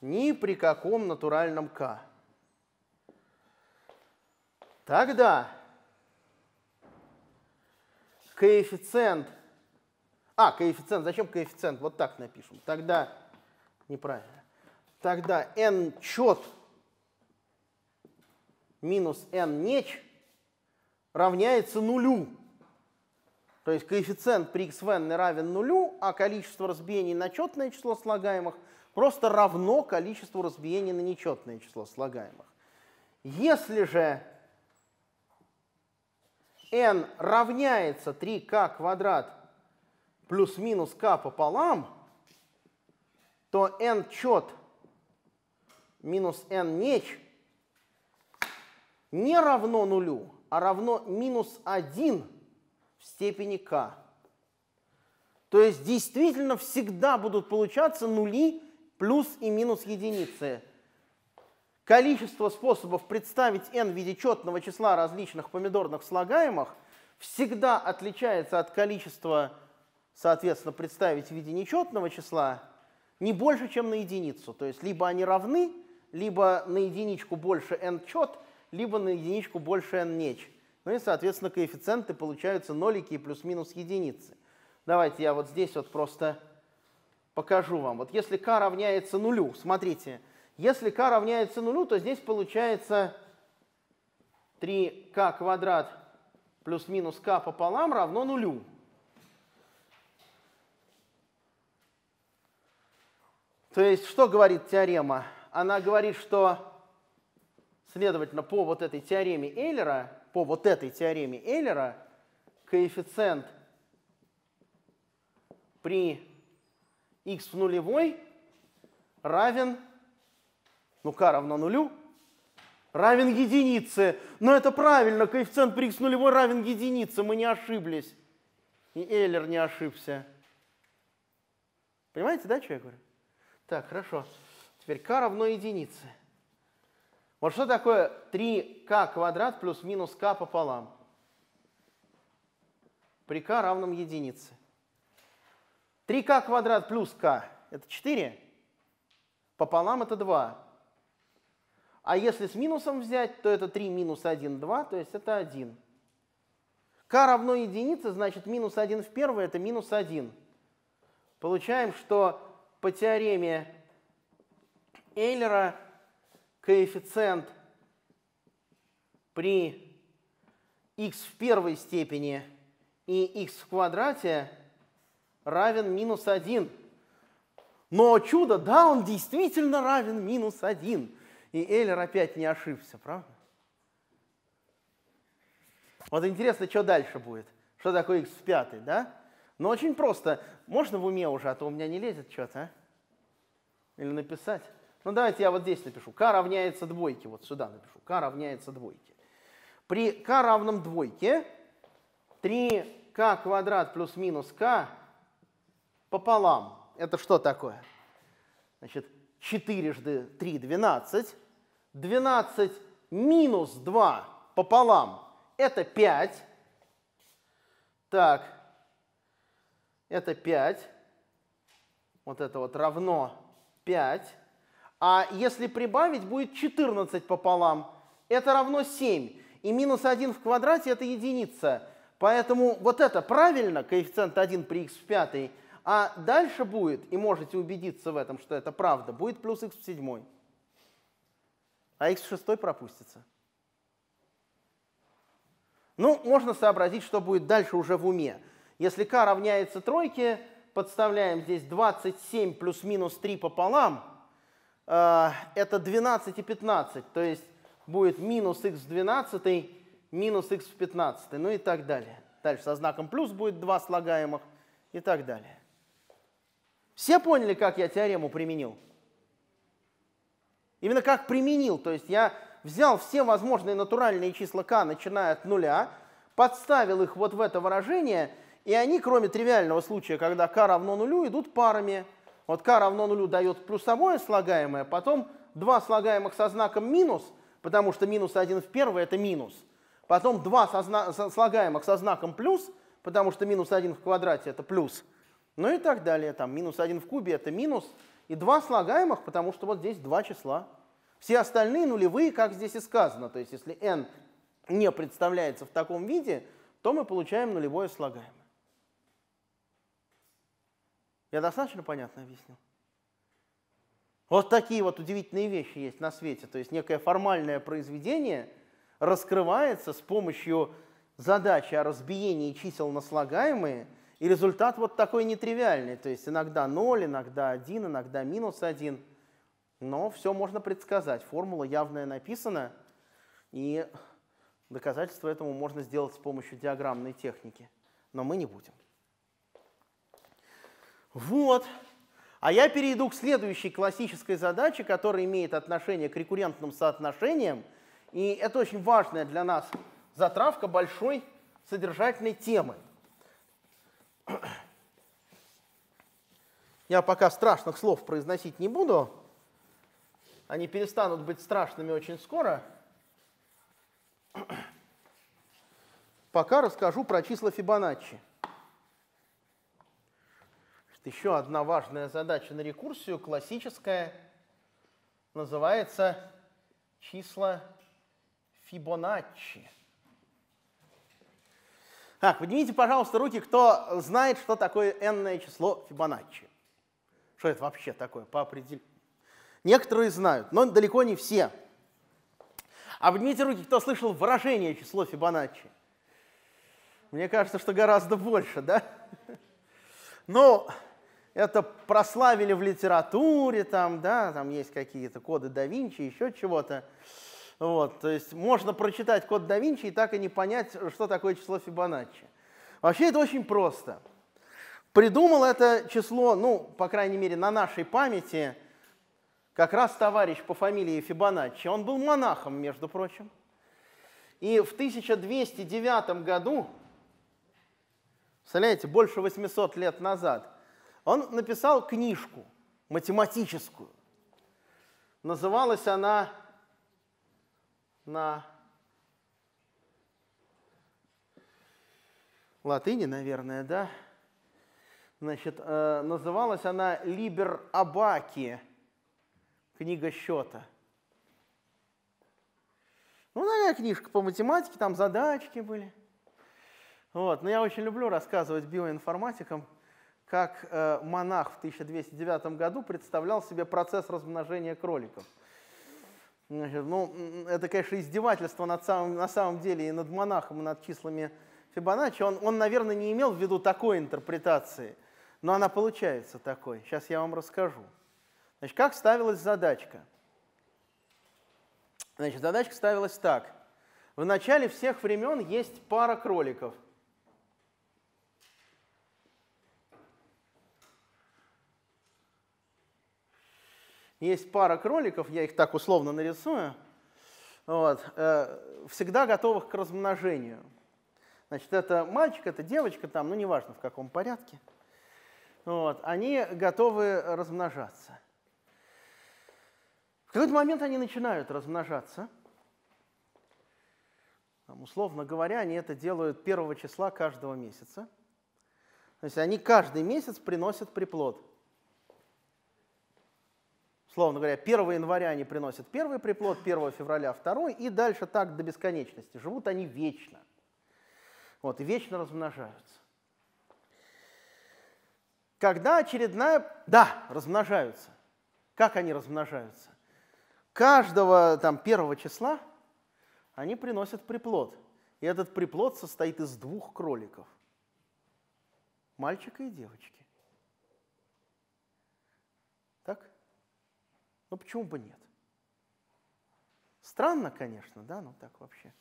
Ни при каком натуральном k. Тогда коэффициент... А, коэффициент, зачем коэффициент? Вот так напишем. Тогда, неправильно. Тогда n чет минус n неч равняется нулю. То есть коэффициент при x в n равен нулю, а количество разбиений на четное число слагаемых просто равно количеству разбиений на нечетное число слагаемых. Если же n равняется 3k квадрат плюс-минус k пополам, то n чет минус n неч не равно нулю, а равно минус 1 в степени k. То есть действительно всегда будут получаться нули плюс и минус единицы. Количество способов представить n в виде четного числа различных помидорных слагаемых всегда отличается от количества, соответственно, представить в виде нечетного числа не больше, чем на единицу. То есть либо они равны, либо на единичку больше n чет, либо на единичку больше n неч. Ну и, соответственно, коэффициенты получаются нолики и плюс-минус единицы. Давайте я вот здесь вот просто покажу вам. Вот если k равняется нулю, смотрите, если k равняется нулю, то здесь получается 3k квадрат плюс-минус k пополам равно нулю. То есть, что говорит теорема? Она говорит, что, следовательно, по вот этой теореме Эйлера, по вот этой теореме Эйлера, коэффициент при x в нулевой равен, ну k равно нулю, равен единице. Но это правильно, коэффициент при x нулевой равен единице, мы не ошиблись. И Эйлер не ошибся. Понимаете, да, что я говорю? Так, хорошо. Теперь k равно единице. Вот что такое 3k квадрат плюс минус k пополам? При k равном единице. 3k квадрат плюс k – это 4, пополам – это 2. А если с минусом взять, то это 3 минус 1, 2, то есть это 1. k равно единице, значит минус 1 в первое – это минус 1. Получаем, что по теореме Эйлера коэффициент при x в первой степени и x в квадрате – равен минус 1. Но чудо, да, он действительно равен минус 1. И Эйлер опять не ошибся, правда? Вот интересно, что дальше будет. Что такое x в пятой, да? Ну, очень просто. Можно в уме уже, а то у меня не лезет что-то, а? Или написать? Ну, давайте я вот здесь напишу. k равняется двойке. Вот сюда напишу. k равняется двойке. При k равном двойке 3k квадрат плюс минус k пополам. Это что такое? Значит, 4 жды 3 – 12. 12 минус 2 пополам – это 5. Так, это 5. Вот это вот равно 5. А если прибавить, будет 14 пополам. Это равно 7. И минус 1 в квадрате – это единица. Поэтому вот это правильно, коэффициент 1 при x в пятой – а дальше будет, и можете убедиться в этом, что это правда, будет плюс x в седьмой. А x в шестой пропустится. Ну, можно сообразить, что будет дальше уже в уме. Если k равняется тройке, подставляем здесь 27 плюс минус 3 пополам. Э, это 12 и 15, то есть будет минус x в 12, минус x в 15, ну и так далее. Дальше со знаком плюс будет 2 слагаемых и так далее. Все поняли, как я теорему применил? Именно как применил. То есть я взял все возможные натуральные числа k, начиная от нуля, подставил их вот в это выражение, и они, кроме тривиального случая, когда k равно нулю, идут парами. Вот k равно нулю дает плюсовое слагаемое, потом два слагаемых со знаком минус, потому что минус 1 в первое – это минус. Потом два со слагаемых со знаком плюс, потому что минус 1 в квадрате – это плюс. Ну и так далее. Там минус 1 в кубе это минус. И два слагаемых, потому что вот здесь два числа. Все остальные нулевые, как здесь и сказано. То есть если n не представляется в таком виде, то мы получаем нулевое слагаемое. Я достаточно понятно объяснил? Вот такие вот удивительные вещи есть на свете. То есть некое формальное произведение раскрывается с помощью задачи о разбиении чисел на слагаемые – и результат вот такой нетривиальный, то есть иногда 0, иногда 1, иногда минус 1. Но все можно предсказать. Формула явная написана, и доказательство этому можно сделать с помощью диаграммной техники. Но мы не будем. Вот. А я перейду к следующей классической задаче, которая имеет отношение к рекуррентным соотношениям. И это очень важная для нас затравка большой содержательной темы. Я пока страшных слов произносить не буду. Они перестанут быть страшными очень скоро. Пока расскажу про числа Фибоначчи. Еще одна важная задача на рекурсию, классическая, называется числа Фибоначчи. Так, поднимите, пожалуйста, руки, кто знает, что такое n число Фибоначчи. Что это вообще такое по определению? Некоторые знают, но далеко не все. А поднимите руки, кто слышал выражение число Фибоначчи. Мне кажется, что гораздо больше, да? Ну, это прославили в литературе, там, да, там есть какие-то коды да Винчи, еще чего-то. Вот, то есть можно прочитать код да Винчи и так и не понять, что такое число Фибоначчи. Вообще это очень просто. Придумал это число, ну, по крайней мере, на нашей памяти, как раз товарищ по фамилии Фибоначчи. Он был монахом, между прочим. И в 1209 году, представляете, больше 800 лет назад, он написал книжку математическую. Называлась она на латыни, наверное, да? Значит, э, называлась она «Либер Абаки», книга счета. Ну, такая книжка по математике, там задачки были. Вот. Но я очень люблю рассказывать биоинформатикам, как э, монах в 1209 году представлял себе процесс размножения кроликов – Значит, ну, это, конечно, издевательство над самым, на самом деле и над монахом, и над числами Фибоначчи. Он, он, наверное, не имел в виду такой интерпретации, но она получается такой. Сейчас я вам расскажу. Значит, как ставилась задачка? Значит, задачка ставилась так. В начале всех времен есть пара кроликов. Есть пара кроликов, я их так условно нарисую, вот, э, всегда готовых к размножению. Значит, это мальчик, это девочка, там, ну неважно в каком порядке. Вот, они готовы размножаться. В какой-то момент они начинают размножаться. Там, условно говоря, они это делают первого числа каждого месяца. То есть они каждый месяц приносят приплод. Словно говоря, 1 января они приносят первый приплод, 1 февраля второй, и дальше так до бесконечности. Живут они вечно. Вот, и вечно размножаются. Когда очередная... Да, размножаются. Как они размножаются? Каждого там первого числа они приносят приплод. И этот приплод состоит из двух кроликов. Мальчика и девочки. Ну почему бы нет? Странно, конечно, да, но так вообще.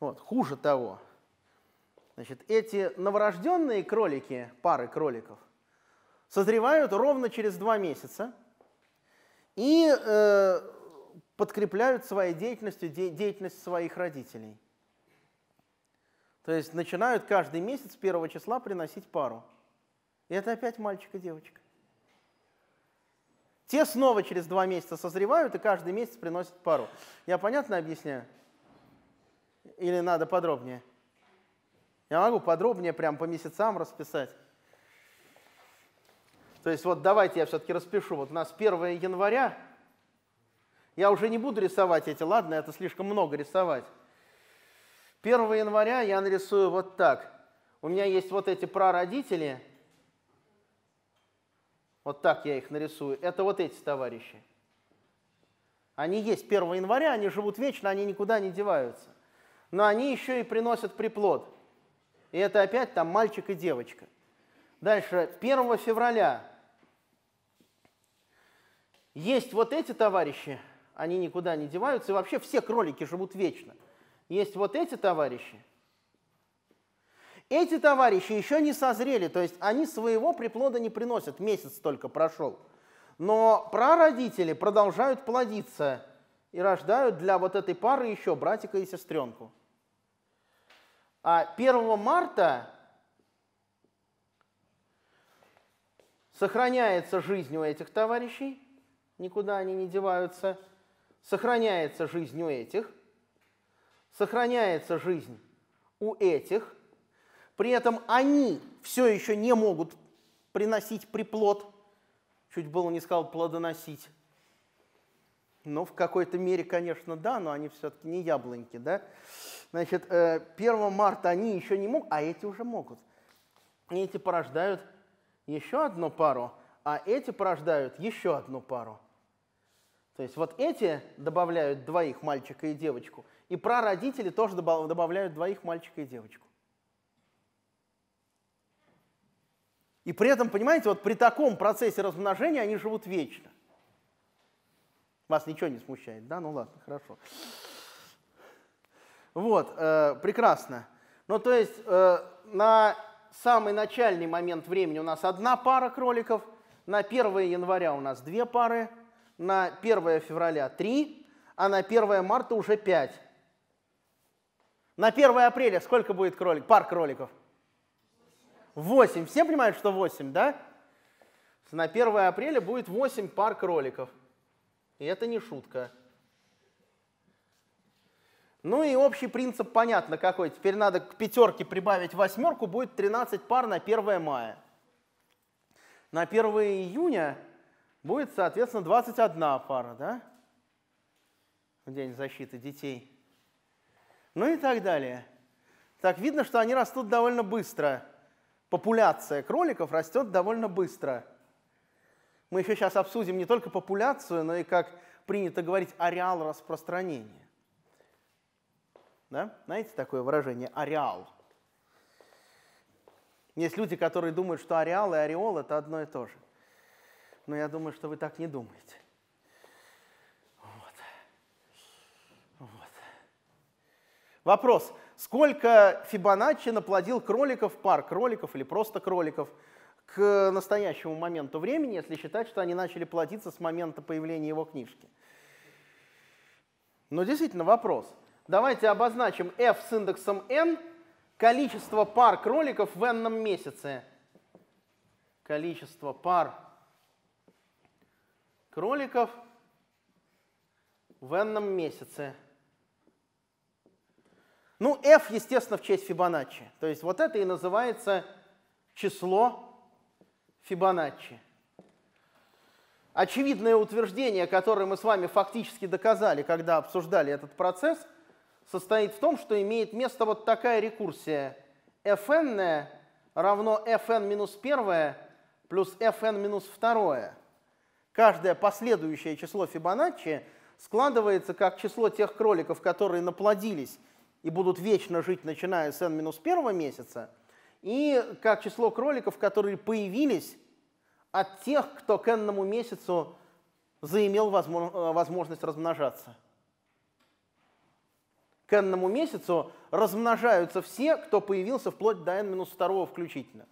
Вот, хуже того. Значит, эти новорожденные кролики, пары кроликов, созревают ровно через два месяца и э, подкрепляют своей деятельностью де, деятельность своих родителей. То есть начинают каждый месяц первого числа приносить пару. И это опять мальчик и девочка. Те снова через два месяца созревают и каждый месяц приносят пару. Я понятно объясняю? Или надо подробнее? Я могу подробнее прям по месяцам расписать. То есть вот давайте я все-таки распишу. Вот у нас 1 января. Я уже не буду рисовать эти, ладно, это слишком много рисовать. 1 января я нарисую вот так. У меня есть вот эти прародители – вот так я их нарисую, это вот эти товарищи. Они есть 1 января, они живут вечно, они никуда не деваются. Но они еще и приносят приплод. И это опять там мальчик и девочка. Дальше, 1 февраля есть вот эти товарищи, они никуда не деваются, и вообще все кролики живут вечно. Есть вот эти товарищи – эти товарищи еще не созрели, то есть они своего приплода не приносят, месяц только прошел. Но прародители продолжают плодиться и рождают для вот этой пары еще братика и сестренку. А 1 марта сохраняется жизнь у этих товарищей, никуда они не деваются, сохраняется жизнь у этих, сохраняется жизнь у этих, при этом они все еще не могут приносить приплод. Чуть было не сказал плодоносить. Но в какой-то мере, конечно, да, но они все-таки не яблоньки, да? Значит, 1 э, марта они еще не могут, а эти уже могут. И эти порождают еще одну пару, а эти порождают еще одну пару. То есть вот эти добавляют двоих, мальчика и девочку, и прародители тоже добавляют двоих, мальчика и девочку. И при этом, понимаете, вот при таком процессе размножения они живут вечно. Вас ничего не смущает, да? Ну ладно, хорошо. Вот, э, прекрасно. Ну то есть э, на самый начальный момент времени у нас одна пара кроликов, на 1 января у нас две пары, на 1 февраля три, а на 1 марта уже пять. На 1 апреля сколько будет кролик, пар кроликов? 8. Все понимают, что 8, да? На 1 апреля будет 8 пар кроликов. И это не шутка. Ну и общий принцип понятно какой. Теперь надо к пятерке прибавить восьмерку, будет 13 пар на 1 мая. На 1 июня будет, соответственно, 21 пара, да? В День защиты детей. Ну и так далее. Так, видно, что они растут довольно быстро. Популяция кроликов растет довольно быстро. Мы еще сейчас обсудим не только популяцию, но и, как принято говорить, ареал распространения. Да? Знаете такое выражение «ареал»? Есть люди, которые думают, что ареал и ореол – это одно и то же. Но я думаю, что вы так не думаете. Вот. Вот. Вопрос. Сколько Фибоначчи наплодил кроликов, пар кроликов или просто кроликов к настоящему моменту времени, если считать, что они начали плодиться с момента появления его книжки? Ну, действительно, вопрос – Давайте обозначим f с индексом n, количество пар кроликов в n месяце. Количество пар кроликов в n месяце. Ну, f, естественно, в честь Фибоначчи. То есть вот это и называется число Фибоначчи. Очевидное утверждение, которое мы с вами фактически доказали, когда обсуждали этот процесс – состоит в том, что имеет место вот такая рекурсия. fn равно fn минус 1 плюс fn минус 2. Каждое последующее число Фибоначчи складывается как число тех кроликов, которые наплодились и будут вечно жить, начиная с n минус 1 месяца, и как число кроликов, которые появились от тех, кто к n месяцу заимел возможность размножаться к n месяцу размножаются все, кто появился вплоть до n-2 включительно.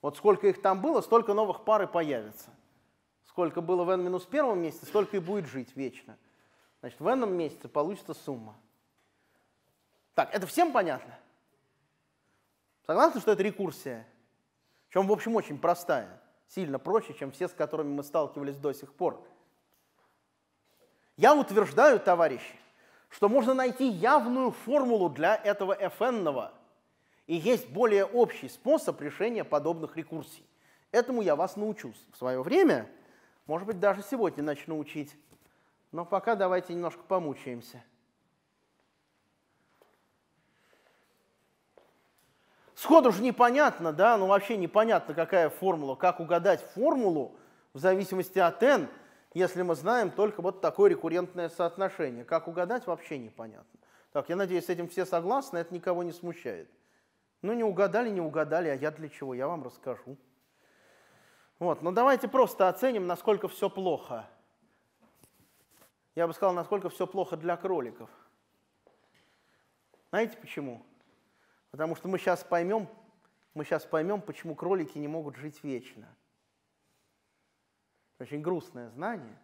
Вот сколько их там было, столько новых пар и появится. Сколько было в n-1 месяце, столько и будет жить вечно. Значит, в n месяце получится сумма. Так, это всем понятно? Согласны, что это рекурсия? Чем, в общем, очень простая. Сильно проще, чем все, с которыми мы сталкивались до сих пор. Я утверждаю, товарищи, что можно найти явную формулу для этого fn, и есть более общий способ решения подобных рекурсий. Этому я вас научусь в свое время, может быть, даже сегодня начну учить. Но пока давайте немножко помучаемся. Сходу же непонятно, да, ну вообще непонятно, какая формула, как угадать формулу в зависимости от n – если мы знаем только вот такое рекуррентное соотношение. Как угадать, вообще непонятно. Так, я надеюсь, с этим все согласны, это никого не смущает. Ну, не угадали, не угадали, а я для чего? Я вам расскажу. Вот, но давайте просто оценим, насколько все плохо. Я бы сказал, насколько все плохо для кроликов. Знаете почему? Потому что мы сейчас поймем, мы сейчас поймем, почему кролики не могут жить вечно. Очень грустное знание.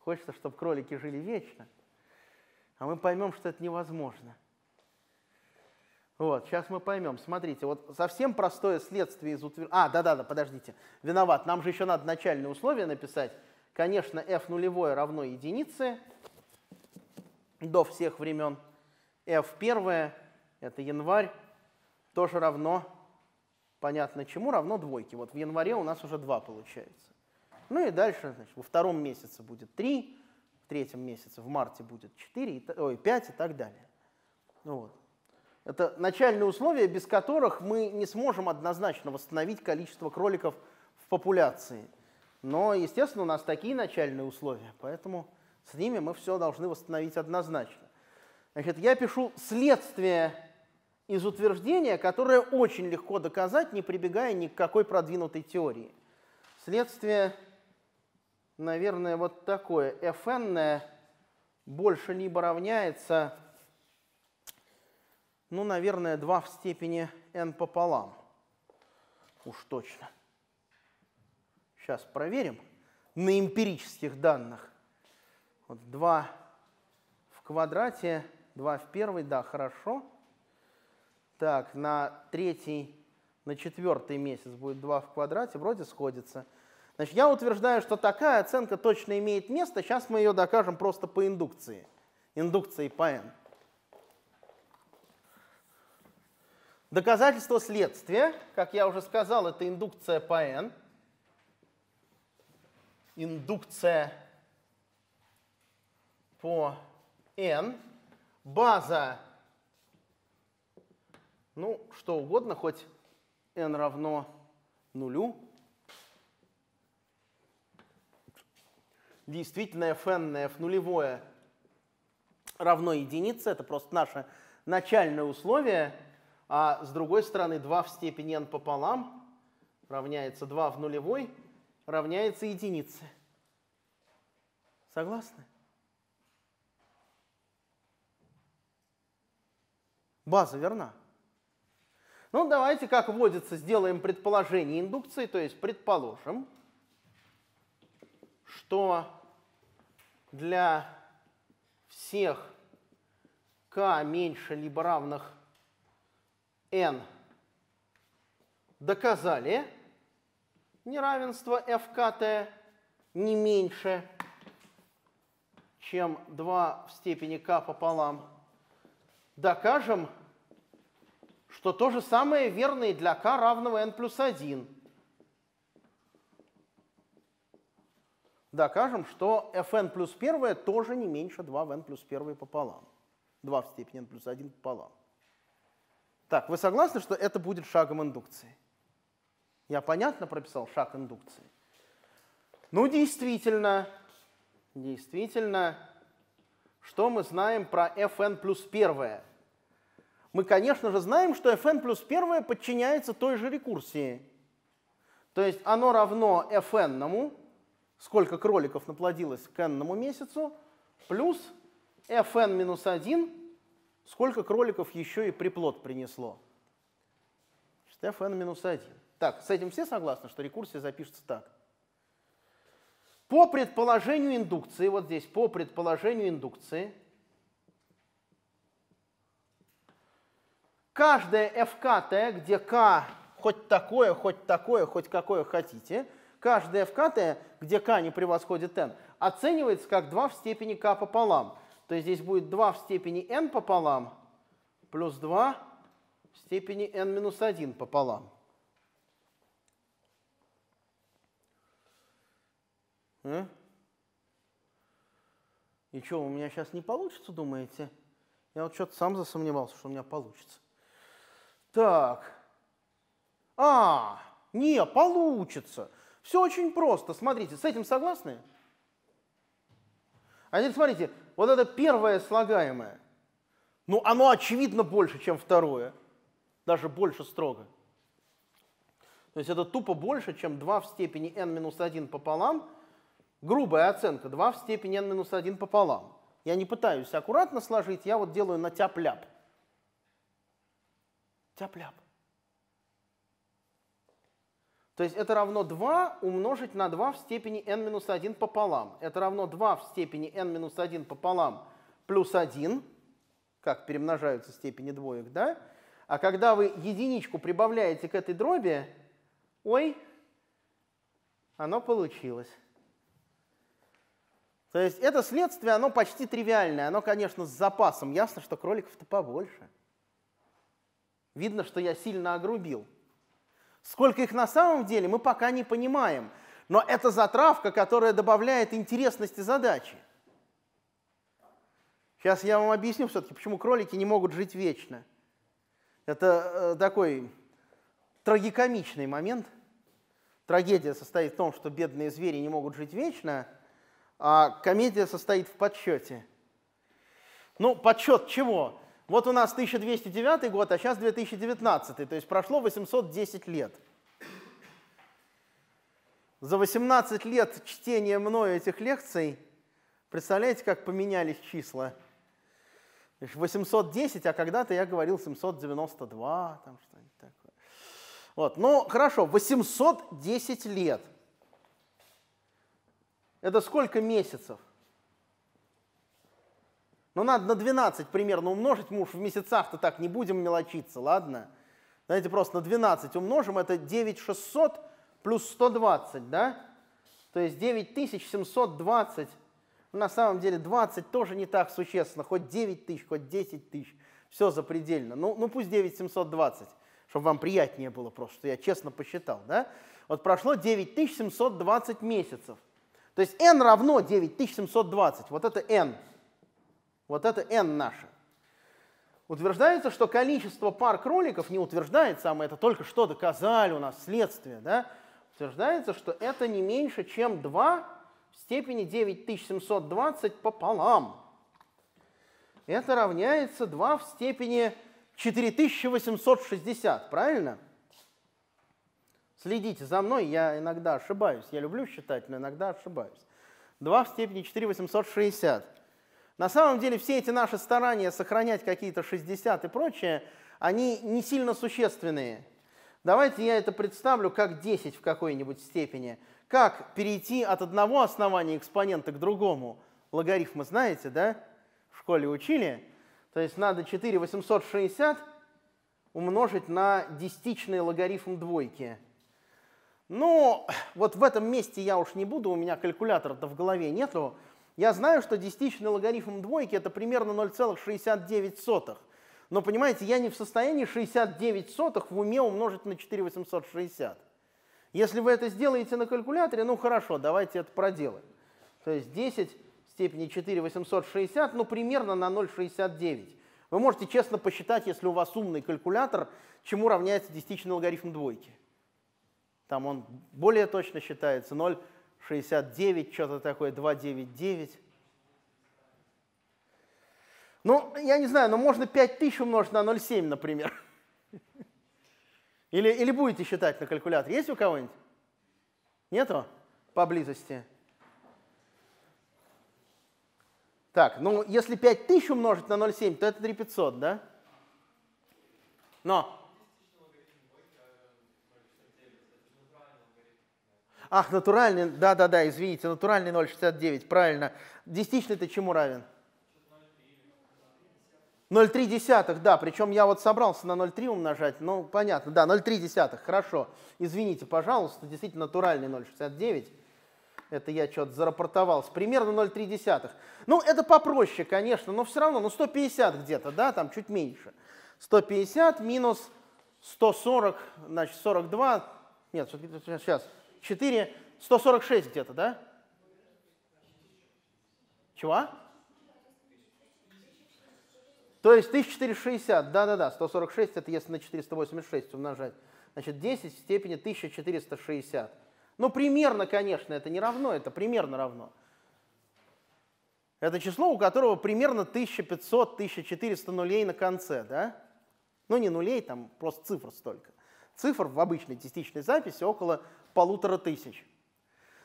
Хочется, чтобы кролики жили вечно. А мы поймем, что это невозможно. Вот, сейчас мы поймем. Смотрите, вот совсем простое следствие из утверждения... А, да-да-да, подождите. Виноват. Нам же еще надо начальные условия написать. Конечно, f нулевое равно единице до всех времен. f первое, это январь, тоже равно, понятно чему, равно двойке. Вот в январе у нас уже 2 получается. Ну и дальше значит, во втором месяце будет 3, в третьем месяце, в марте будет 4, ой, 5 и так далее. Ну вот. Это начальные условия, без которых мы не сможем однозначно восстановить количество кроликов в популяции. Но, естественно, у нас такие начальные условия, поэтому с ними мы все должны восстановить однозначно. Значит, я пишу следствие из утверждения, которое очень легко доказать, не прибегая ни к какой продвинутой теории. Следствие, наверное, вот такое. fn больше либо равняется, ну, наверное, 2 в степени n пополам. Уж точно. Сейчас проверим на эмпирических данных. Вот 2 в квадрате, 2 в первой, да, хорошо. Так, на третий, на четвертый месяц будет 2 в квадрате, вроде сходится. Значит, я утверждаю, что такая оценка точно имеет место. Сейчас мы ее докажем просто по индукции. Индукции по n. Доказательство следствия, как я уже сказал, это индукция по n. Индукция по n. База, ну, что угодно, хоть n равно нулю. действительно fn, f нулевое равно единице, это просто наше начальное условие, а с другой стороны 2 в степени n пополам равняется 2 в нулевой равняется единице. Согласны? База верна. Ну, давайте, как вводится, сделаем предположение индукции, то есть предположим, что для всех k меньше либо равных n доказали неравенство fkt не меньше, чем 2 в степени k пополам, докажем, что то же самое верно и для k равного n плюс 1. докажем, что fn плюс 1 тоже не меньше 2 в n плюс 1 пополам. 2 в степени n плюс 1 пополам. Так, вы согласны, что это будет шагом индукции? Я понятно прописал шаг индукции? Ну, действительно, действительно, что мы знаем про fn плюс 1? Мы, конечно же, знаем, что fn плюс 1 подчиняется той же рекурсии. То есть оно равно fn сколько кроликов наплодилось к n месяцу, плюс fn минус 1, сколько кроликов еще и приплод принесло. fn минус 1. Так, с этим все согласны, что рекурсия запишется так. По предположению индукции, вот здесь, по предположению индукции, каждая fkt, где k хоть такое, хоть такое, хоть какое хотите – каждая fkt, где k не превосходит n, оценивается как 2 в степени k пополам. То есть здесь будет 2 в степени n пополам плюс 2 в степени n минус 1 пополам. А? И что, у меня сейчас не получится, думаете? Я вот что-то сам засомневался, что у меня получится. Так. А, не, получится. Все очень просто. Смотрите, с этим согласны? А теперь смотрите, вот это первое слагаемое, ну оно очевидно больше, чем второе. Даже больше строго. То есть это тупо больше, чем 2 в степени n минус 1 пополам. Грубая оценка 2 в степени n минус 1 пополам. Я не пытаюсь аккуратно сложить, я вот делаю на тяп-ляп. Тяп-ляп. То есть это равно 2 умножить на 2 в степени n минус 1 пополам. Это равно 2 в степени n минус 1 пополам плюс 1, как перемножаются степени двоек, да? А когда вы единичку прибавляете к этой дроби, ой, оно получилось. То есть это следствие, оно почти тривиальное. Оно, конечно, с запасом. Ясно, что кроликов-то побольше. Видно, что я сильно огрубил. Сколько их на самом деле, мы пока не понимаем. Но это затравка, которая добавляет интересности задачи. Сейчас я вам объясню все-таки, почему кролики не могут жить вечно. Это э, такой трагикомичный момент. Трагедия состоит в том, что бедные звери не могут жить вечно, а комедия состоит в подсчете. Ну, подсчет чего? Вот у нас 1209 год, а сейчас 2019, то есть прошло 810 лет. За 18 лет чтения мною этих лекций, представляете, как поменялись числа? 810, а когда-то я говорил 792, там что-нибудь такое. Вот, ну хорошо, 810 лет. Это сколько месяцев? Ну, надо на 12 примерно умножить, мы в месяцах-то так не будем мелочиться, ладно? Давайте просто на 12 умножим, это 9600 плюс 120, да? То есть 9720 на самом деле 20 тоже не так существенно, хоть 9 тысяч, хоть 10 тысяч, все запредельно. Ну, ну пусть 9720, чтобы вам приятнее было просто, что я честно посчитал, да? Вот прошло 9720 месяцев. То есть n равно 9720, вот это n. Вот это n наше. Утверждается, что количество пар кроликов не утверждается, а мы это только что доказали, у нас следствие, да? Утверждается, что это не меньше, чем 2 в степени 9720 пополам. Это равняется 2 в степени 4860, правильно? Следите за мной, я иногда ошибаюсь. Я люблю считать, но иногда ошибаюсь. 2 в степени 4860. На самом деле все эти наши старания сохранять какие-то 60 и прочее, они не сильно существенные. Давайте я это представлю как 10 в какой-нибудь степени – как перейти от одного основания экспонента к другому? Логарифмы знаете, да? В школе учили. То есть надо 4860 умножить на десятичный логарифм двойки. Ну, вот в этом месте я уж не буду, у меня калькулятора-то в голове нету. Я знаю, что десятичный логарифм двойки это примерно 0,69. Но понимаете, я не в состоянии 69 сотых в уме умножить на 4860. Если вы это сделаете на калькуляторе, ну хорошо, давайте это проделаем. То есть 10 в степени 4 860, ну примерно на 0,69. Вы можете честно посчитать, если у вас умный калькулятор, чему равняется десятичный логарифм двойки. Там он более точно считается, 0,69, что-то такое, 299. Ну, я не знаю, но можно 5000 умножить на 0,7, например. Или, или будете считать на калькуляторе? Есть у кого-нибудь? Нету? Поблизости. Так, ну если 5000 умножить на 0,7, то это 3500, да? Но. Ах, натуральный, да-да-да, извините, натуральный 0,69, правильно. Десятичный это чему равен? 0,3 десятых, да, причем я вот собрался на 0,3 умножать, ну, понятно, да, 0,3 десятых, хорошо. Извините, пожалуйста, действительно натуральный 0,69. Это я что-то зарапортовался. Примерно 0,3 десятых. Ну, это попроще, конечно, но все равно, ну, 150 где-то, да, там чуть меньше. 150 минус 140, значит, 42, нет, сейчас, 4, 146 где-то, да? Чего? То есть 1460, да-да-да, 146 это если на 486 умножать. Значит, 10 в степени 1460. Ну, примерно, конечно, это не равно, это примерно равно. Это число, у которого примерно 1500-1400 нулей на конце, да? Ну, не нулей, там просто цифр столько. Цифр в обычной частичной записи около полутора тысяч.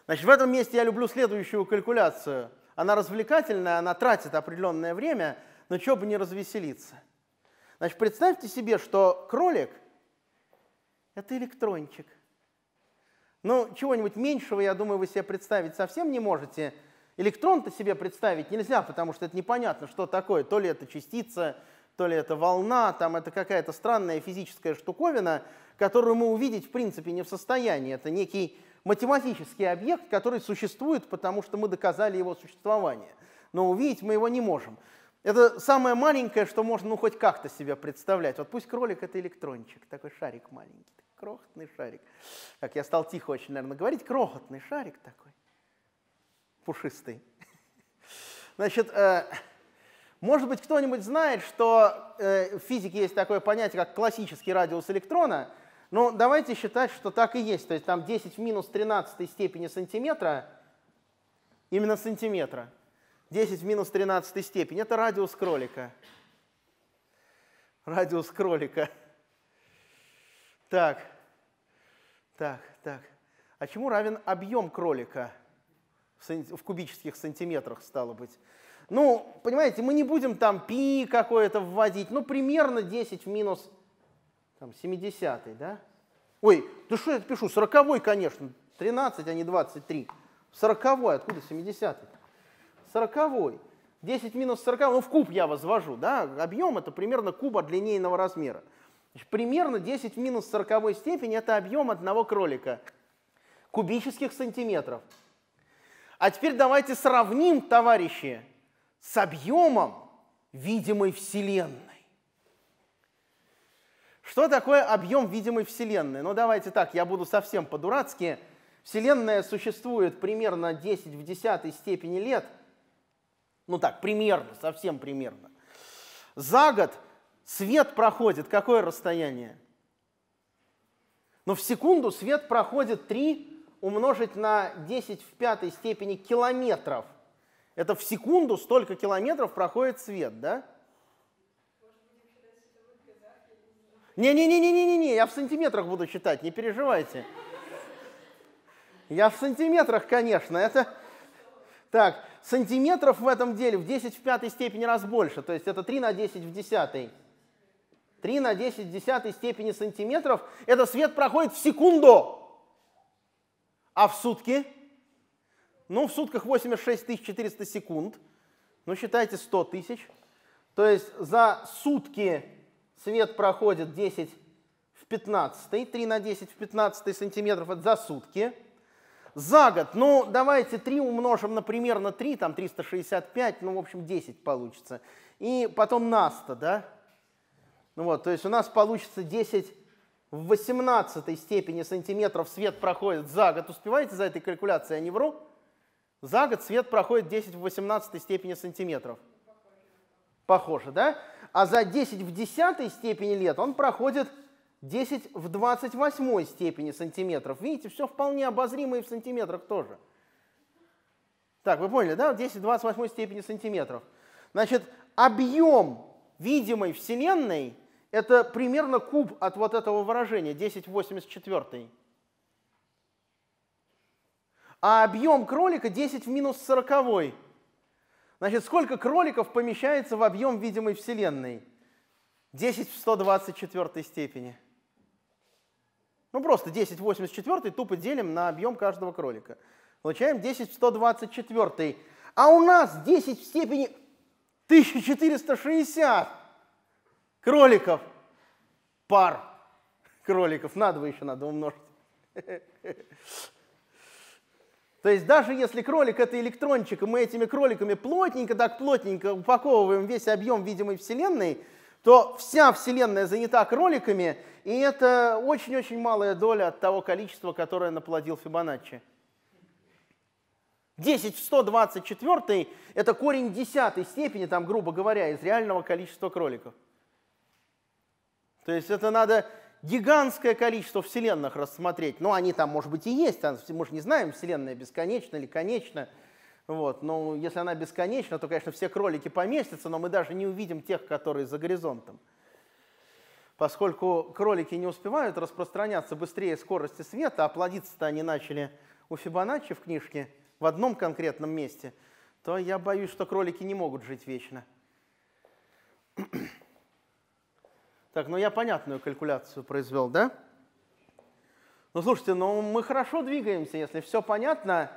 Значит, в этом месте я люблю следующую калькуляцию. Она развлекательная, она тратит определенное время – но чего бы не развеселиться. Значит, представьте себе, что кролик – это электрончик. Ну, чего-нибудь меньшего, я думаю, вы себе представить совсем не можете. Электрон-то себе представить нельзя, потому что это непонятно, что такое. То ли это частица, то ли это волна, там это какая-то странная физическая штуковина, которую мы увидеть в принципе не в состоянии. Это некий математический объект, который существует, потому что мы доказали его существование. Но увидеть мы его не можем. Это самое маленькое, что можно ну, хоть как-то себе представлять. Вот пусть кролик – это электрончик, такой шарик маленький, крохотный шарик. Как я стал тихо очень, наверное, говорить, крохотный шарик такой, пушистый. Значит, э, Может быть, кто-нибудь знает, что э, в физике есть такое понятие, как классический радиус электрона. Ну, давайте считать, что так и есть. То есть там 10 в минус 13 степени сантиметра, именно сантиметра. 10 в минус 13 степени – это радиус кролика. Радиус кролика. Так, так, так. А чему равен объем кролика в, кубических сантиметрах, стало быть? Ну, понимаете, мы не будем там пи какое-то вводить, ну, примерно 10 в минус там, 70, да? Ой, да что я пишу? 40 конечно, 13, а не 23. 40 откуда 70 -й? 40 10 минус 40, ну в куб я возвожу, да? Объем это примерно куб от линейного размера. Значит, примерно 10 в минус 40 степени это объем одного кролика кубических сантиметров. А теперь давайте сравним, товарищи, с объемом видимой Вселенной. Что такое объем видимой Вселенной? Ну давайте так, я буду совсем по-дурацки. Вселенная существует примерно 10 в 10 степени лет. Ну так, примерно, совсем примерно. За год свет проходит какое расстояние? Ну в секунду свет проходит 3 умножить на 10 в пятой степени километров. Это в секунду столько километров проходит свет, да? Не-не-не-не-не-не, я в сантиметрах буду считать, не переживайте. Я в сантиметрах, конечно, это... Так, сантиметров в этом деле в 10 в пятой степени раз больше, то есть это 3 на 10 в десятой. 3 на 10 в десятой степени сантиметров, это свет проходит в секунду. А в сутки? Ну, в сутках 86 400 секунд. Ну, считайте 100 тысяч. То есть за сутки свет проходит 10 в 15, 3 на 10 в 15 сантиметров, это за сутки. За год, ну, давайте 3 умножим на примерно 3, там 365, ну, в общем, 10 получится. И потом на 100, да? Ну вот, то есть у нас получится 10 в 18 степени сантиметров свет проходит за год. Успеваете за этой калькуляцией, я не вру? За год свет проходит 10 в 18 степени сантиметров. Похоже, да? А за 10 в 10 степени лет он проходит 10 в 28 степени сантиметров. Видите, все вполне обозримо и в сантиметрах тоже. Так, вы поняли, да? 10 в 28 степени сантиметров. Значит, объем видимой Вселенной – это примерно куб от вот этого выражения, 10 в 84. А объем кролика 10 в минус 40. Значит, сколько кроликов помещается в объем видимой Вселенной? 10 в 124 степени. Ну просто 10 в 84 тупо делим на объем каждого кролика. Получаем 10 в 124. А у нас 10 в степени 1460 кроликов, пар кроликов, на два еще надо умножить. То есть даже если кролик это электрончик, и мы этими кроликами плотненько, так плотненько упаковываем весь объем видимой Вселенной, то вся Вселенная занята кроликами, и это очень-очень малая доля от того количества, которое наплодил Фибоначчи. 10 в 124 это корень десятой степени, там, грубо говоря, из реального количества кроликов. То есть это надо гигантское количество вселенных рассмотреть. Ну, они там, может быть, и есть, мы же не знаем, вселенная бесконечна или конечна. Вот. Но если она бесконечна, то, конечно, все кролики поместятся, но мы даже не увидим тех, которые за горизонтом. Поскольку кролики не успевают распространяться быстрее скорости света, а плодиться-то они начали у Фибоначчи в книжке в одном конкретном месте, то я боюсь, что кролики не могут жить вечно. Так, ну я понятную калькуляцию произвел, да? Ну слушайте, ну мы хорошо двигаемся, если все понятно.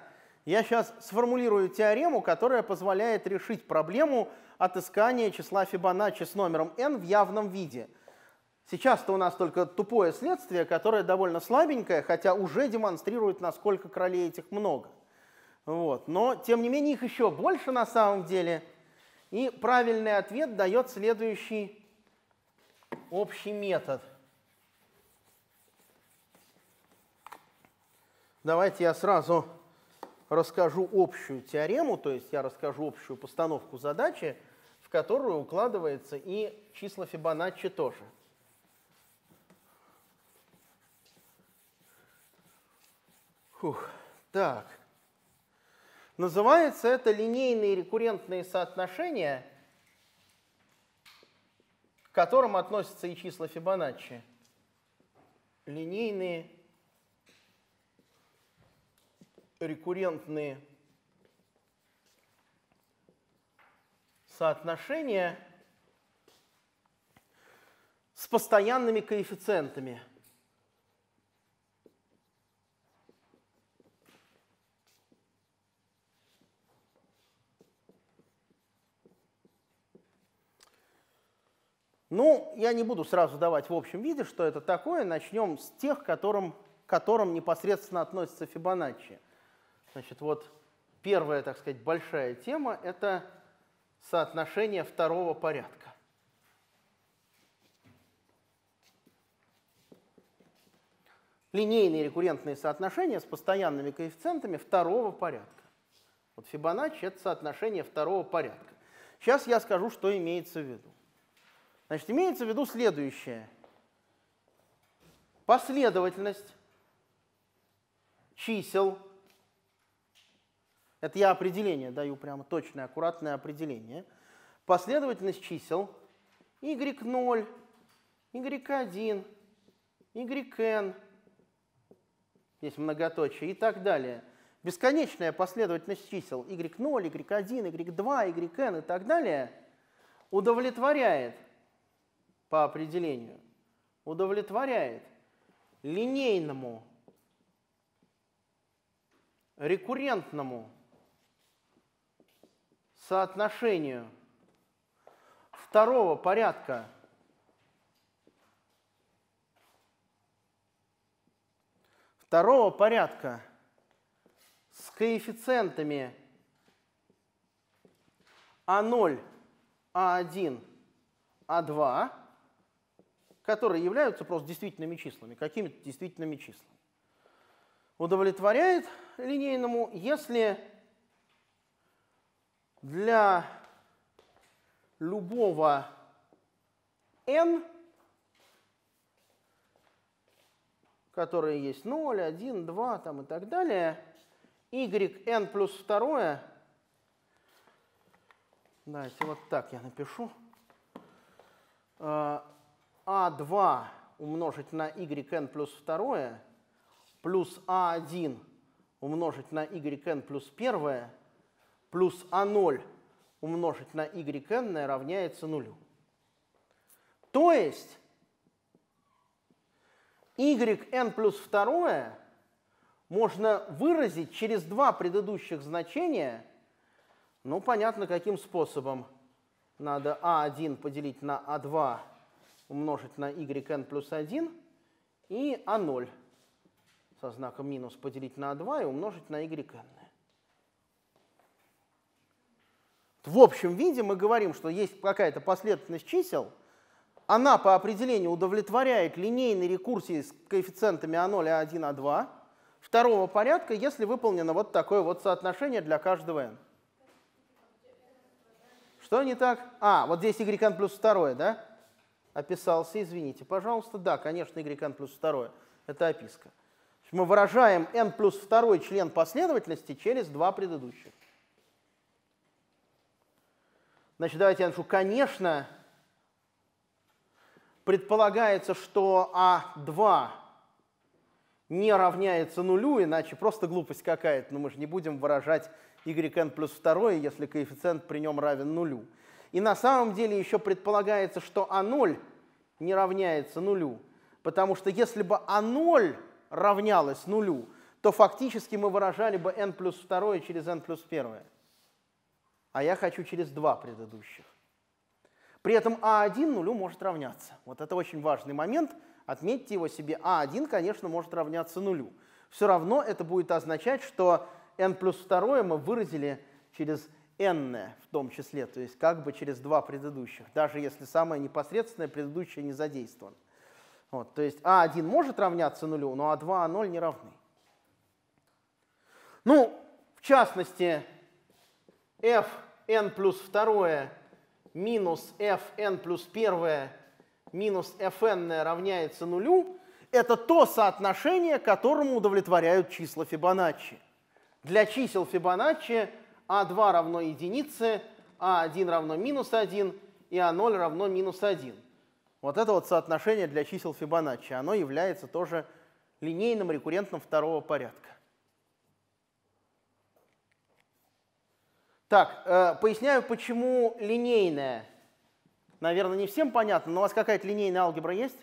Я сейчас сформулирую теорему, которая позволяет решить проблему отыскания числа Фибоначчи с номером n в явном виде. Сейчас-то у нас только тупое следствие, которое довольно слабенькое, хотя уже демонстрирует, насколько кролей этих много. Вот. Но, тем не менее, их еще больше на самом деле. И правильный ответ дает следующий общий метод. Давайте я сразу расскажу общую теорему, то есть я расскажу общую постановку задачи, в которую укладывается и числа Фибоначчи тоже. Фух. Так. Называется это линейные рекуррентные соотношения, которым относятся и числа Фибоначчи. Линейные рекуррентные соотношения с постоянными коэффициентами. Ну, я не буду сразу давать в общем виде, что это такое. Начнем с тех, которым, к которым непосредственно относится Фибоначчи. Значит, вот первая, так сказать, большая тема – это соотношение второго порядка. Линейные рекуррентные соотношения с постоянными коэффициентами второго порядка. Вот Фибоначчи – это соотношение второго порядка. Сейчас я скажу, что имеется в виду. Значит, имеется в виду следующее. Последовательность чисел, это я определение даю, прямо точное, аккуратное определение. Последовательность чисел y0, y1, yn, здесь многоточие и так далее. Бесконечная последовательность чисел y0, y1, y2, yn и так далее удовлетворяет по определению удовлетворяет линейному рекуррентному соотношению второго порядка второго порядка с коэффициентами А0, А1, А2 которые являются просто действительными числами, какими-то действительными числами. Удовлетворяет линейному, если для любого n, которые есть 0, 1, 2 там, и так далее, yn плюс второе, давайте вот так я напишу, а, а2 умножить на yn плюс второе плюс А1 умножить на yn плюс первое плюс А0 умножить на yn равняется нулю. То есть yn плюс второе можно выразить через два предыдущих значения, ну, понятно, каким способом. Надо А1 поделить на А2 умножить на yn плюс 1 и а0 со знаком минус поделить на а2 и умножить на yn. В общем виде мы говорим, что есть какая-то последовательность чисел, она по определению удовлетворяет линейной рекурсии с коэффициентами а0, а1, а2 второго порядка, если выполнено вот такое вот соотношение для каждого n. Что не так? А, вот здесь yn плюс второе, да? Описался, извините, пожалуйста, да, конечно, yn плюс второе, это описка. Мы выражаем n плюс второй член последовательности через два предыдущих. Значит, давайте я напишу, конечно, предполагается, что А2 не равняется нулю, иначе просто глупость какая-то, но мы же не будем выражать yn плюс второе, если коэффициент при нем равен нулю. И на самом деле еще предполагается, что А0 не равняется нулю. Потому что если бы А0 равнялось нулю, то фактически мы выражали бы n плюс 2 через n плюс 1. А я хочу через два предыдущих. При этом А1 нулю может равняться. Вот это очень важный момент. Отметьте его себе. А1, конечно, может равняться нулю. Все равно это будет означать, что n плюс 2 мы выразили через n в том числе, то есть как бы через два предыдущих, даже если самое непосредственное предыдущее не задействовано. Вот, то есть а1 может равняться нулю, но а2, а0 не равны. Ну, в частности, f n плюс второе минус fn плюс первое минус fn равняется нулю, это то соотношение, которому удовлетворяют числа Фибоначчи. Для чисел Фибоначчи а2 равно единице, а1 равно минус 1 и а0 равно минус 1. Вот это вот соотношение для чисел Фибоначчи, оно является тоже линейным рекуррентным второго порядка. Так, э, поясняю, почему линейная. Наверное, не всем понятно, но у вас какая-то линейная алгебра есть?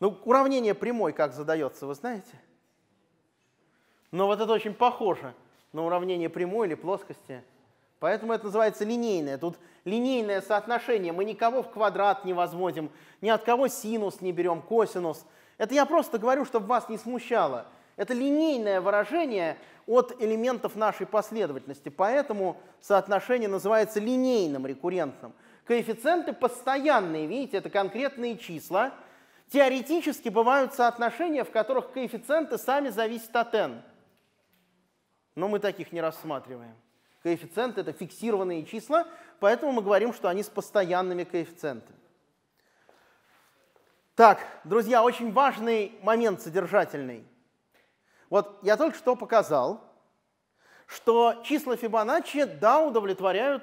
Ну, уравнение прямой как задается, вы знаете? Но вот это очень похоже на уравнение прямой или плоскости. Поэтому это называется линейное. Тут линейное соотношение. Мы никого в квадрат не возводим, ни от кого синус не берем, косинус. Это я просто говорю, чтобы вас не смущало. Это линейное выражение от элементов нашей последовательности. Поэтому соотношение называется линейным рекуррентным. Коэффициенты постоянные, видите, это конкретные числа – Теоретически бывают соотношения, в которых коэффициенты сами зависят от n. Но мы таких не рассматриваем. Коэффициенты – это фиксированные числа, поэтому мы говорим, что они с постоянными коэффициентами. Так, друзья, очень важный момент содержательный. Вот я только что показал, что числа Фибоначчи, да, удовлетворяют,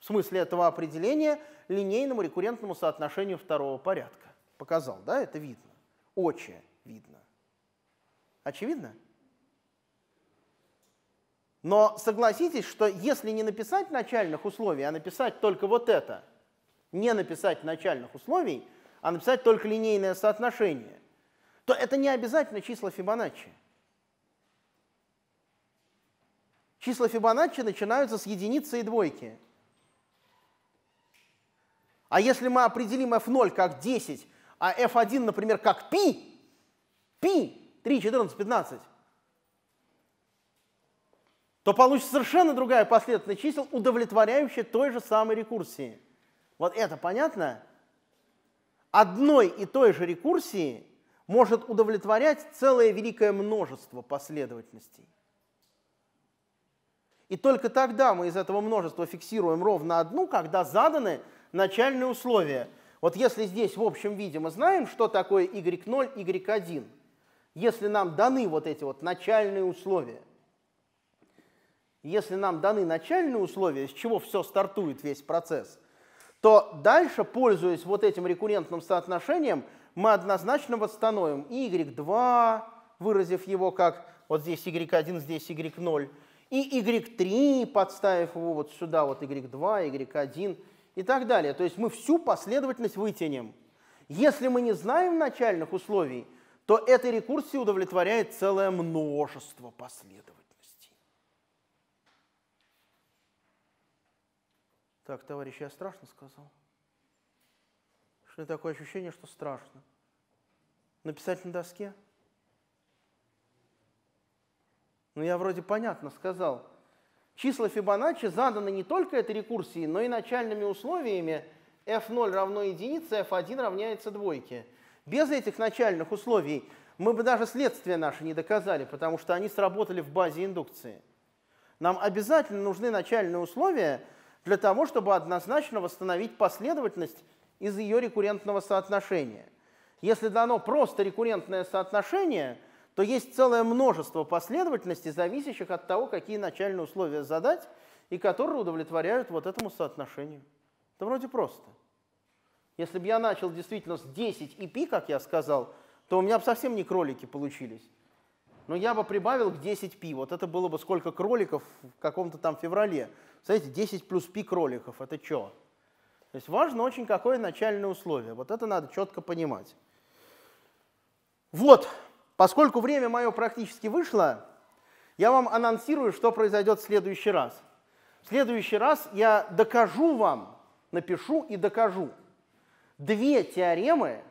в смысле этого определения, линейному рекуррентному соотношению второго порядка. Показал, да, это видно. Очень видно. Очевидно? Но согласитесь, что если не написать начальных условий, а написать только вот это, не написать начальных условий, а написать только линейное соотношение, то это не обязательно числа Фибоначчи. Числа Фибоначчи начинаются с единицы и двойки. А если мы определим f0 как 10 а f1, например, как π, π 3, 14, 15, то получится совершенно другая последовательность чисел, удовлетворяющая той же самой рекурсии. Вот это понятно? Одной и той же рекурсии может удовлетворять целое великое множество последовательностей. И только тогда мы из этого множества фиксируем ровно одну, когда заданы начальные условия – вот если здесь в общем виде мы знаем, что такое y0, y1, если нам даны вот эти вот начальные условия, если нам даны начальные условия, с чего все стартует весь процесс, то дальше, пользуясь вот этим рекуррентным соотношением, мы однозначно восстановим и y2, выразив его как вот здесь y1, здесь y0, и y3, подставив его вот сюда, вот y2, y1, и так далее. То есть мы всю последовательность вытянем. Если мы не знаем начальных условий, то этой рекурсии удовлетворяет целое множество последовательностей. Так, товарищи, я страшно сказал? Что такое ощущение, что страшно? Написать на доске? Ну, я вроде понятно сказал. Числа Фибоначчи заданы не только этой рекурсией, но и начальными условиями f0 равно единице, f1 равняется двойке. Без этих начальных условий мы бы даже следствие наше не доказали, потому что они сработали в базе индукции. Нам обязательно нужны начальные условия для того, чтобы однозначно восстановить последовательность из ее рекуррентного соотношения. Если дано просто рекуррентное соотношение – то есть целое множество последовательностей, зависящих от того, какие начальные условия задать, и которые удовлетворяют вот этому соотношению. Это вроде просто. Если бы я начал действительно с 10 и пи, как я сказал, то у меня бы совсем не кролики получились. Но я бы прибавил к 10 пи. Вот это было бы сколько кроликов в каком-то там феврале. Смотрите, 10 плюс пи кроликов. Это что? То есть важно очень, какое начальное условие. Вот это надо четко понимать. Вот, Поскольку время мое практически вышло, я вам анонсирую, что произойдет в следующий раз. В следующий раз я докажу вам, напишу и докажу две теоремы,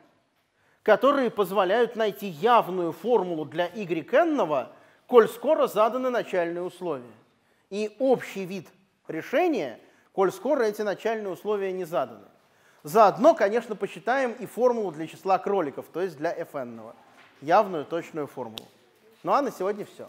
которые позволяют найти явную формулу для yn, коль скоро заданы начальные условия. И общий вид решения, коль скоро эти начальные условия не заданы. Заодно, конечно, посчитаем и формулу для числа кроликов, то есть для fn. явную точную формулу. Ну а на сегодня все.